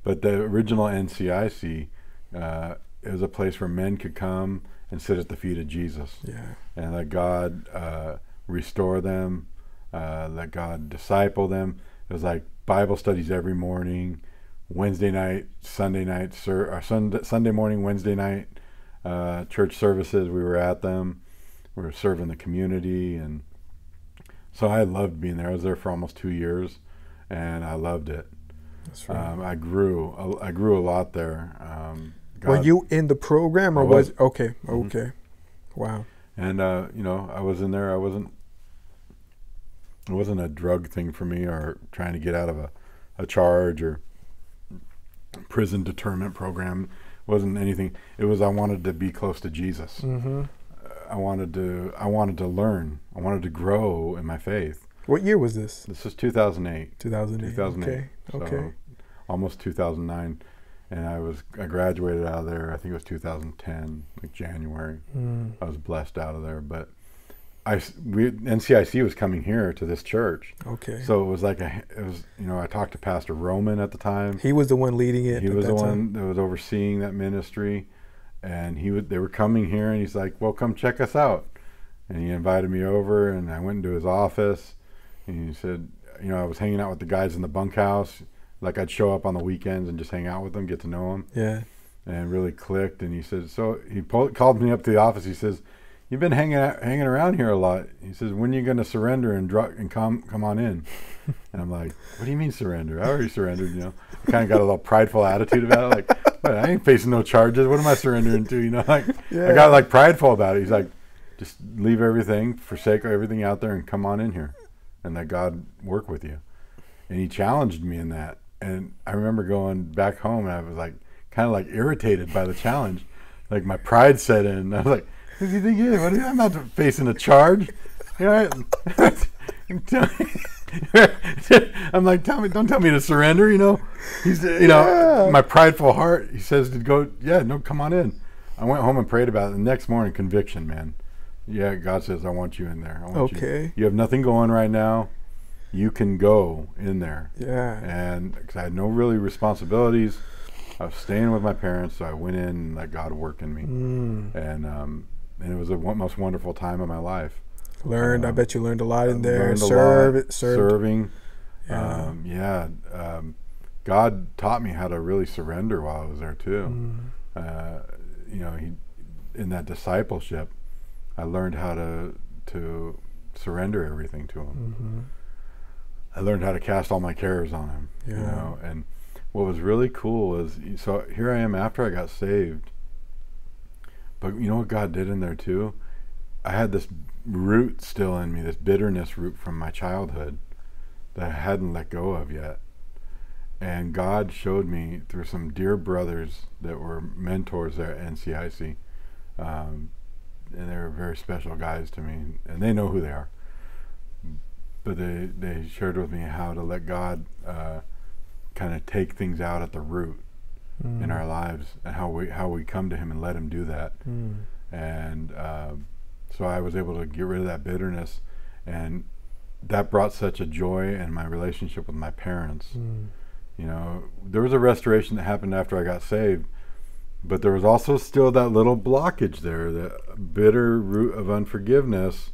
but the original NCIC uh, is a place where men could come and sit at the feet of Jesus Yeah. and let God uh, restore them, uh, let God disciple them. It was like Bible studies every morning, Wednesday night, Sunday night, sir, or Sunday, Sunday morning, Wednesday night, uh, church services. We were at them. We were serving the community, and so I loved being there. I was there for almost two years, and I loved it. That's right. Um, I grew. I grew a lot there. Um, Were you in the program or was, was. okay? Mhm. Okay. Wow. and uh, you know i was in there i wasn't it wasn't a drug thing for me or trying to get out of a, a charge or prison determent program it wasn't anything it was i wanted to be close to jesus Mm-hmm. I wanted to i wanted to learn i wanted to grow in my faith What year was this? this was 2008 2008. 2008 Okay. so Okay. almost 2009 and i was i graduated out of there i think it was 2010 like january Mm. I was blessed out of there. But I we NCIC was coming here to this church, Okay. so it was like a it was you know I talked to Pastor Roman at the time. he was the one leading it. He was the that one that was overseeing that ministry, and he would they were coming here, and he's like, "Well, come check us out," and he invited me over, and I went into his office, and he said, you know, I was hanging out with the guys in the bunkhouse. Like I'd show up on the weekends and just hang out with them, get to know them Yeah. and really clicked. And he said, so he pulled, called me up to the office. He says, "You've been hanging out, hanging around here a lot." He says, "When are you going to surrender and and come come on in?" And I'm like, "What do you mean surrender? I already surrendered." You know, kind of got a little prideful attitude about it. Like, "What, I ain't facing no charges. What am I surrendering to? You know, like I got like prideful about it. He's like, "Just leave everything, forsake everything out there, and come on in here, and let God work with you." And he challenged me in that. And I remember going back home, and I was like, kind of like irritated by the challenge. Like my pride set in. I was like, "Who do you think? What, I'm not facing a charge." You know, I'm like, tell me, don't tell me to surrender. You know, he's, you know, Yeah. my prideful heart. He says to go, yeah, no, come on in. I went home and prayed about it. The next morning, conviction, man. Yeah, God says, I want you in there. I want You. Okay. you have nothing going right now. You can go in there. Yeah. And because I had no really responsibilities, I was staying with my parents, so I went in and let God work in me. Mm. And um, and it was the most wonderful time of my life. Learned. I Um, bet you learned a lot in there. Serve lot. Served. serving. Yeah. Um, yeah. Um, God taught me how to really surrender while I was there too. Mm. Uh, you know, he in that discipleship, I learned how to to surrender everything to Him. hmm I learned how to cast all my cares on Him. You know, and what was really cool is so here I am after I got saved. But you know what God did in there too? I had this root still in me, this bitterness root from my childhood that I hadn't let go of yet. And God showed me through some dear brothers that were mentors there at NCIC. Um, and they were very special guys to me, and they know who they are. But they, they shared with me how to let God uh, kind of take things out at the root Mm. in our lives, and how we how we come to Him and let Him do that Mm. and um, so I was able to get rid of that bitterness, and that brought such a joy in my relationship with my parents. Mm. You know, there was a restoration that happened after I got saved, but there was also still that little blockage there, the bitter root of unforgiveness,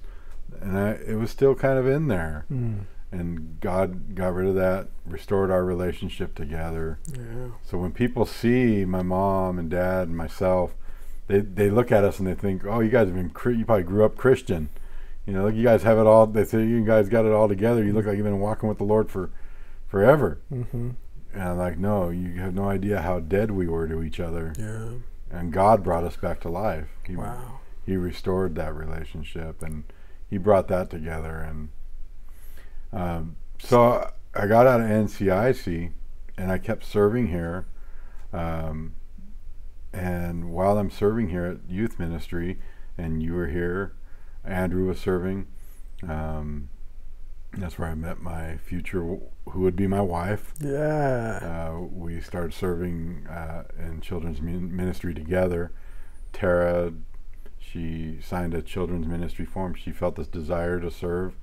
and I, it was still kind of in there. Mm. And God got rid of that, restored our relationship together. Yeah. So when people see my mom and dad and myself, they they look at us and they think, "Oh, you guys have been you probably grew up Christian." You know, look, you guys have it all. They say you guys got it all together. You look like you've been walking with the Lord for forever. Mm-hmm. And I'm like, no, you have no idea how dead we were to each other. Yeah. And God brought us back to life. He, Wow. He restored that relationship and He brought that together. And um, so I got out of NCIC and I kept serving here. Um, and while I'm serving here at youth ministry, and you were here, Andrew was serving. Um, that's where I met my future, who would be my wife. Yeah. Uh, we started serving uh, in children's ministry together. Tara, she signed a children's ministry form. She felt this desire to serve,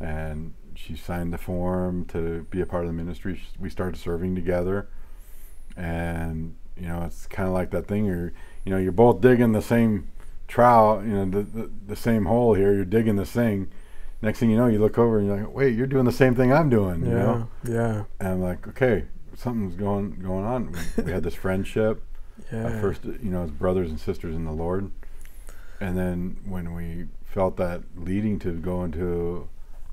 and she signed the form to be a part of the ministry. We started serving together, and you know it's kind of like that thing. You're, you know, you're both digging the same trowel, you know, the, the the same hole here. You're digging this thing. Next thing you know, you look over and you're like, "Wait, you're doing the same thing I'm doing." You yeah. know, Yeah. and I'm like, okay, something's going going on. We, we had this friendship Yeah. at first, you know, as brothers and sisters in the Lord, and then when we felt that leading to go into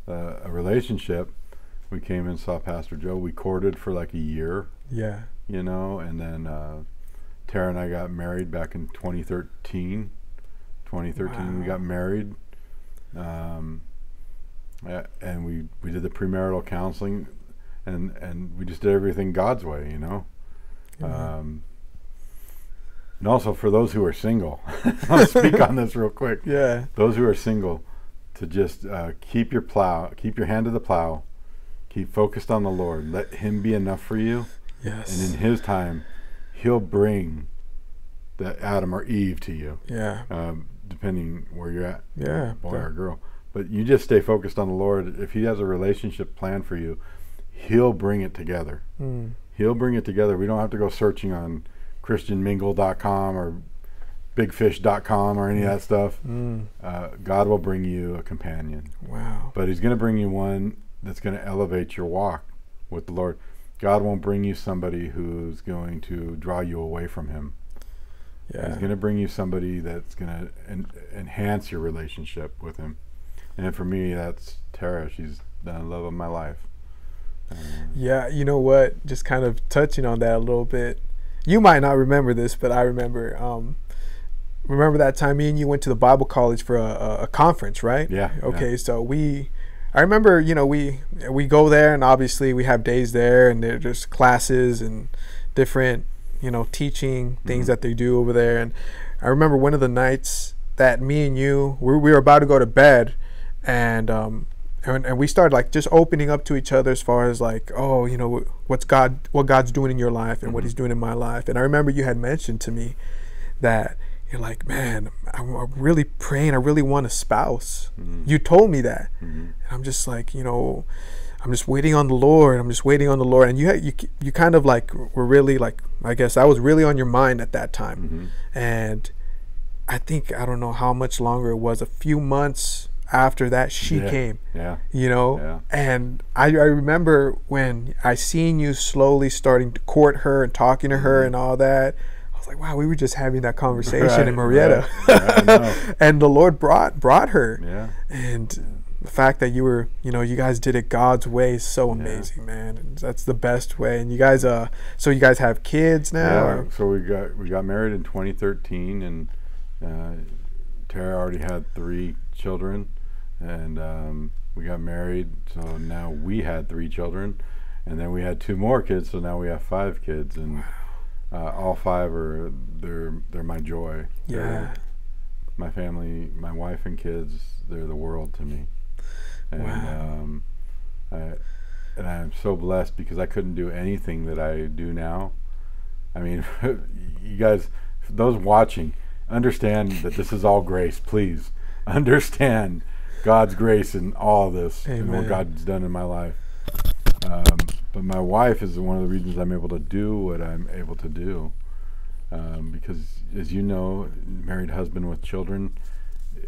uh, a relationship, we came and saw Pastor Joe. We courted for like a year, Yeah. you know, and then uh, Tara and I got married back in 2013. 2013, we got married. Um, and we, we did the premarital counseling and, and we just did everything God's way, you know. Yeah. Um, and also for those who are single, I'll speak on this real quick. yeah. Those who are single, to just uh, keep your plow, keep your hand to the plow, keep focused on the Lord. Let Him be enough for you, Yes. and in His time, He'll bring the Adam or Eve to you, yeah. um, depending where you're at, Yeah. boy or girl. But you just stay focused on the Lord. If He has a relationship plan for you, He'll bring it together. Mm. He'll bring it together. We don't have to go searching on ChristianMingle.com or BigFish.com or any of that stuff. Mm. Uh, God will bring you a companion, Wow. but He's going to bring you one that's going to elevate your walk with the Lord. God won't bring you somebody who's going to draw you away from Him. Yeah. He's going to bring you somebody that's going to en- enhance your relationship with Him. And for me, that's Tara. She's the love of my life. Uh, Yeah, you know what? Just kind of touching on that a little bit. You might not remember this, but I remember. Um, remember that time me and you went to the Bible college for a, a, a conference, right? yeah. yeah. Okay, so we, I remember, you know, we we go there, and obviously we have days there, and there's just classes and different, you know, teaching things Mhm. that they do over there. And I remember one of the nights that me and you we, we were about to go to bed, and um, and, and we started like just opening up to each other as far as like oh you know what's god what god's doing in your life and mm-hmm. what he's doing in my life and i remember you had mentioned to me that you're like man i'm, I'm really praying i really want a spouse mm-hmm. you told me that mm-hmm. i'm just like you know i'm just waiting on the lord i'm just waiting on the lord and you had, you you kind of like were really like i guess i was really on your mind at that time mm-hmm. and i think i don't know how much longer it was a few months after that she yeah. came yeah you know yeah. and I, I remember when i seen you slowly starting to court her and talking to her mm-hmm. and all that was like wow we were just having that conversation right, in marietta right. and the lord brought brought her yeah and the fact that you were you know you guys did it god's way is so amazing yeah. man and that's the best way and you guys uh so you guys have kids now yeah, so we got we got married in 2013 and uh, tara already had three children and um, we got married. So now we had three children, and then we had two more kids. So now we have five kids, and uh, all five are they're they're my joy. Yeah. They're my family, my wife and kids, they're the world to me. And wow. um, I, and I'm so blessed because I couldn't do anything that I do now. I mean, you guys, those watching, understand that this is all grace. Please understand God's grace in all this Amen. and what God's done in my life. Um, but my wife is one of the reasons I'm able to do what I'm able to do. Um, because, as you know, married husband with children,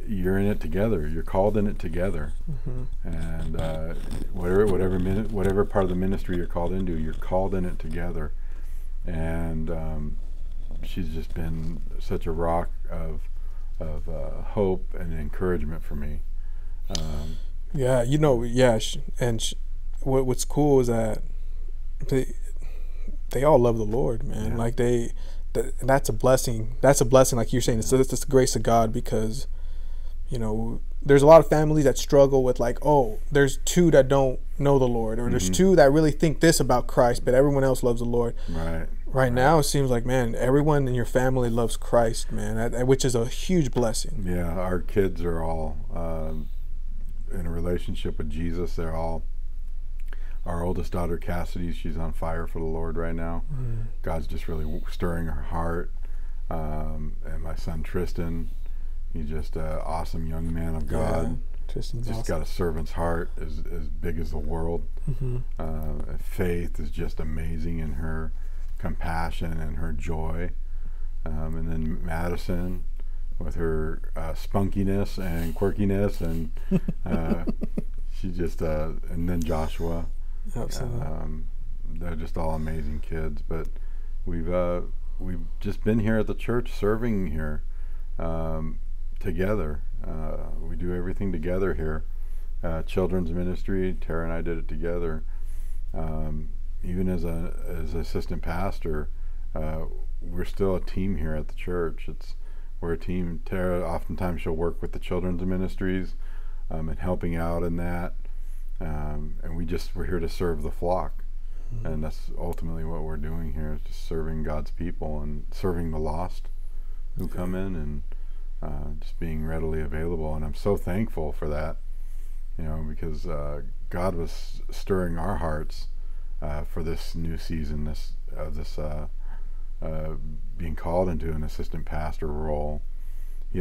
you're in it together. You're called in it together, mm-hmm. and uh, whatever whatever min- whatever part of the ministry you're called into, you're called in it together. And um, she's just been such a rock of of uh, hope and encouragement for me. Um, yeah, you know, yeah, and what what's cool is that they they all love the Lord, man. Yeah. Like they, that's a blessing. That's a blessing, like you're saying. So it's, it's the grace of God because, you know, there's a lot of families that struggle with like, oh, there's two that don't know the Lord, or mm-hmm. there's two that really think this about Christ, but everyone else loves the Lord. Right. Right, now, it seems like man, everyone in your family loves Christ, man, which is a huge blessing. Yeah, our kids are all. Um, in a relationship with Jesus. They're all our oldest daughter Cassidy. She's on fire for the Lord right now. Mm. God's just really stirring her heart. Um, and my son Tristan, he's just an awesome young man of God. Yeah. Tristan's just awesome. got a servant's heart as, as big as the world. Mm-hmm. Uh, faith is just amazing in her compassion and her joy. Um, and then Madison, with her uh, spunkiness and quirkiness, and uh, she just uh, and then Joshua. Absolutely. Um, they're just all amazing kids, but we've uh, we've just been here at the church serving here um, together. Uh, we do everything together here. Uh, children's ministry, Tara and I did it together. Um, even as a as assistant pastor, we're still a team here at the church. It's we're a team. Tara, oftentimes, she'll work with the children's ministries um, and helping out in that. Um, and we just, we're here to serve the flock. Mm-hmm. And that's ultimately what we're doing here is just serving God's people and serving the lost who come in and uh, just being readily available. And I'm so thankful for that, you know, because uh, God was stirring our hearts uh, for this new season, this of this uh, uh, being called into an assistant pastor role.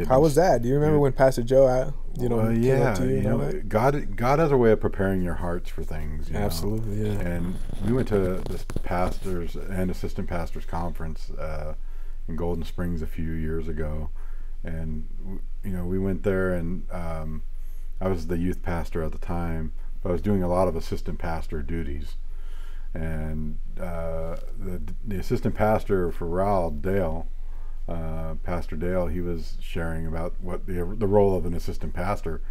How was that? Do you remember when Pastor Joe, you know, uh, yeah, you, you know, God, God has a way of preparing your hearts for things. Absolutely, know? yeah. And we went to this pastors and assistant pastors conference uh, in Golden Springs a few years ago, and you know, we went there, and um, I was the youth pastor at the time, but I was doing a lot of assistant pastor duties and uh, the, the assistant pastor for Raul, Dale, uh, Pastor Dale, he was sharing about what the the role of an assistant pastor.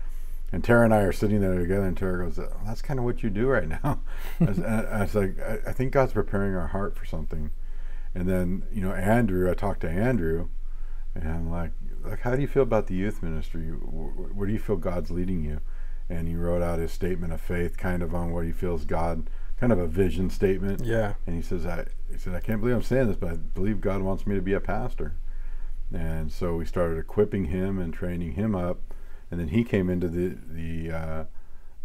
And Tara and I are sitting there together, and Tara goes, oh, "That's kind of what you do right now." I, was, I, was, like, I, I, think God's preparing our heart for something." And then, you know, Andrew, I talked to Andrew, and I'm like, "Like, how do you feel about the youth ministry? Where do you feel God's leading you?" And he wrote out his statement of faith, kind of on what he feels God kind of a vision statement. Yeah. And he says, I he said, I can't believe I'm saying this, but I believe God wants me to be a pastor. And so we started equipping him and training him up, and then he came into the the uh,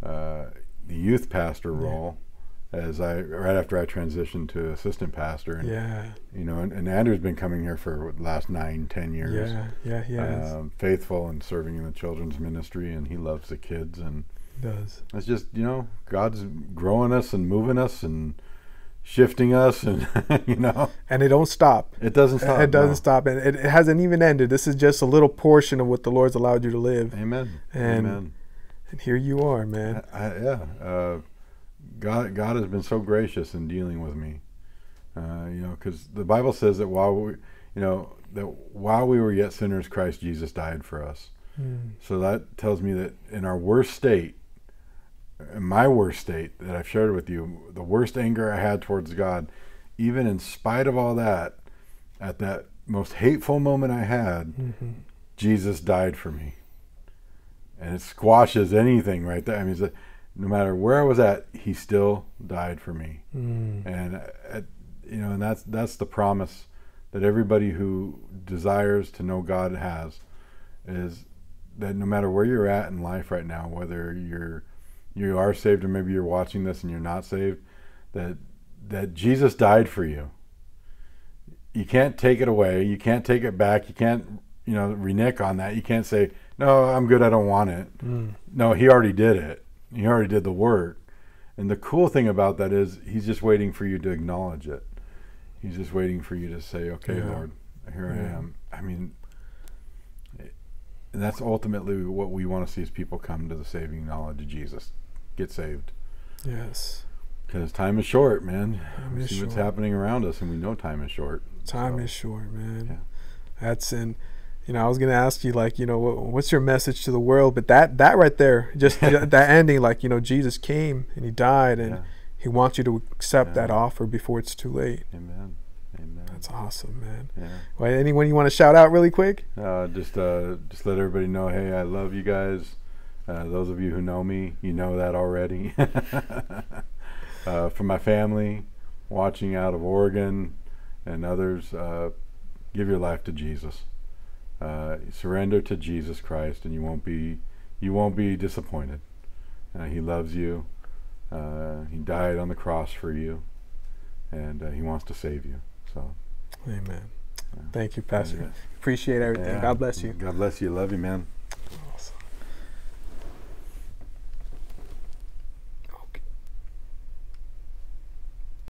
uh, the youth pastor Yeah. role as I right after I transitioned to assistant pastor, and Yeah. you know, and, and Andrew's been coming here for the last nine, ten years. Yeah. Yeah. He um, faithful and serving in the children's ministry, and he loves the kids. And He does. it's just you know, God's growing us and moving us and shifting us, and you know, And it don't stop. it doesn't stop. it doesn't no. stop. And it, it hasn't even ended. This is just a little portion of what the Lord's allowed you to live. Amen. And- Amen. And here you are, man. I, I, yeah, uh, God, God has been so gracious in dealing with me. Uh, you know, because the Bible says that while we, you know, that while we were yet sinners, Christ Jesus died for us. Mm. So that tells me that in our worst state, my worst state that I've shared with you, the worst anger I had towards God, even in spite of all that, at that most hateful moment I had, Mhm. Jesus died for me. And it squashes anything right there. I mean, a- no matter where I was at, he still died for me. Mm. And uh, you know, and that's that's the promise that everybody who desires to know God has is that no matter where you're at in life right now, whether you're you are saved or maybe you're watching this and you're not saved, that that Jesus died for you. You can't take it away. You can't take it back. You can't, you know, renege on that. You can't say, "No, I'm good. I don't want it." Mm. No, he already did it. He already did the work. And the cool thing about that is he's just waiting for you to acknowledge it. He's just waiting for you to say, "Okay, Yeah. Lord, here Yeah. I am." I mean, and that's ultimately what we want to see is people come to the saving knowledge of Jesus, get saved. Yes. Because time is short, man. Time we is see what's happening around us, and we know time is short. Time So, is short, man. yeah. That's in. You know, I was gonna ask you, like, you know, what, what's your message to the world? But that, that right there, just that that ending, like, you know, Jesus came and he died, and Yeah. he wants you to accept Yeah. that offer before it's too late. Amen. That's awesome, man. yeah. Well, anyone you want to shout out really quick? Uh, just uh, just let everybody know, hey, I love you guys. Uh, those of you who know me, you know that already. uh, for my family, watching out of Oregon and others, uh, give your life to Jesus. Uh, surrender to Jesus Christ, and you won't be you won't be disappointed. Uh, he loves you. Uh, he died on the cross for you, and uh, he wants to save you. So, Amen. Thank you, Pastor. Yeah. Appreciate everything. Yeah. God bless you. God bless you. Love you, man.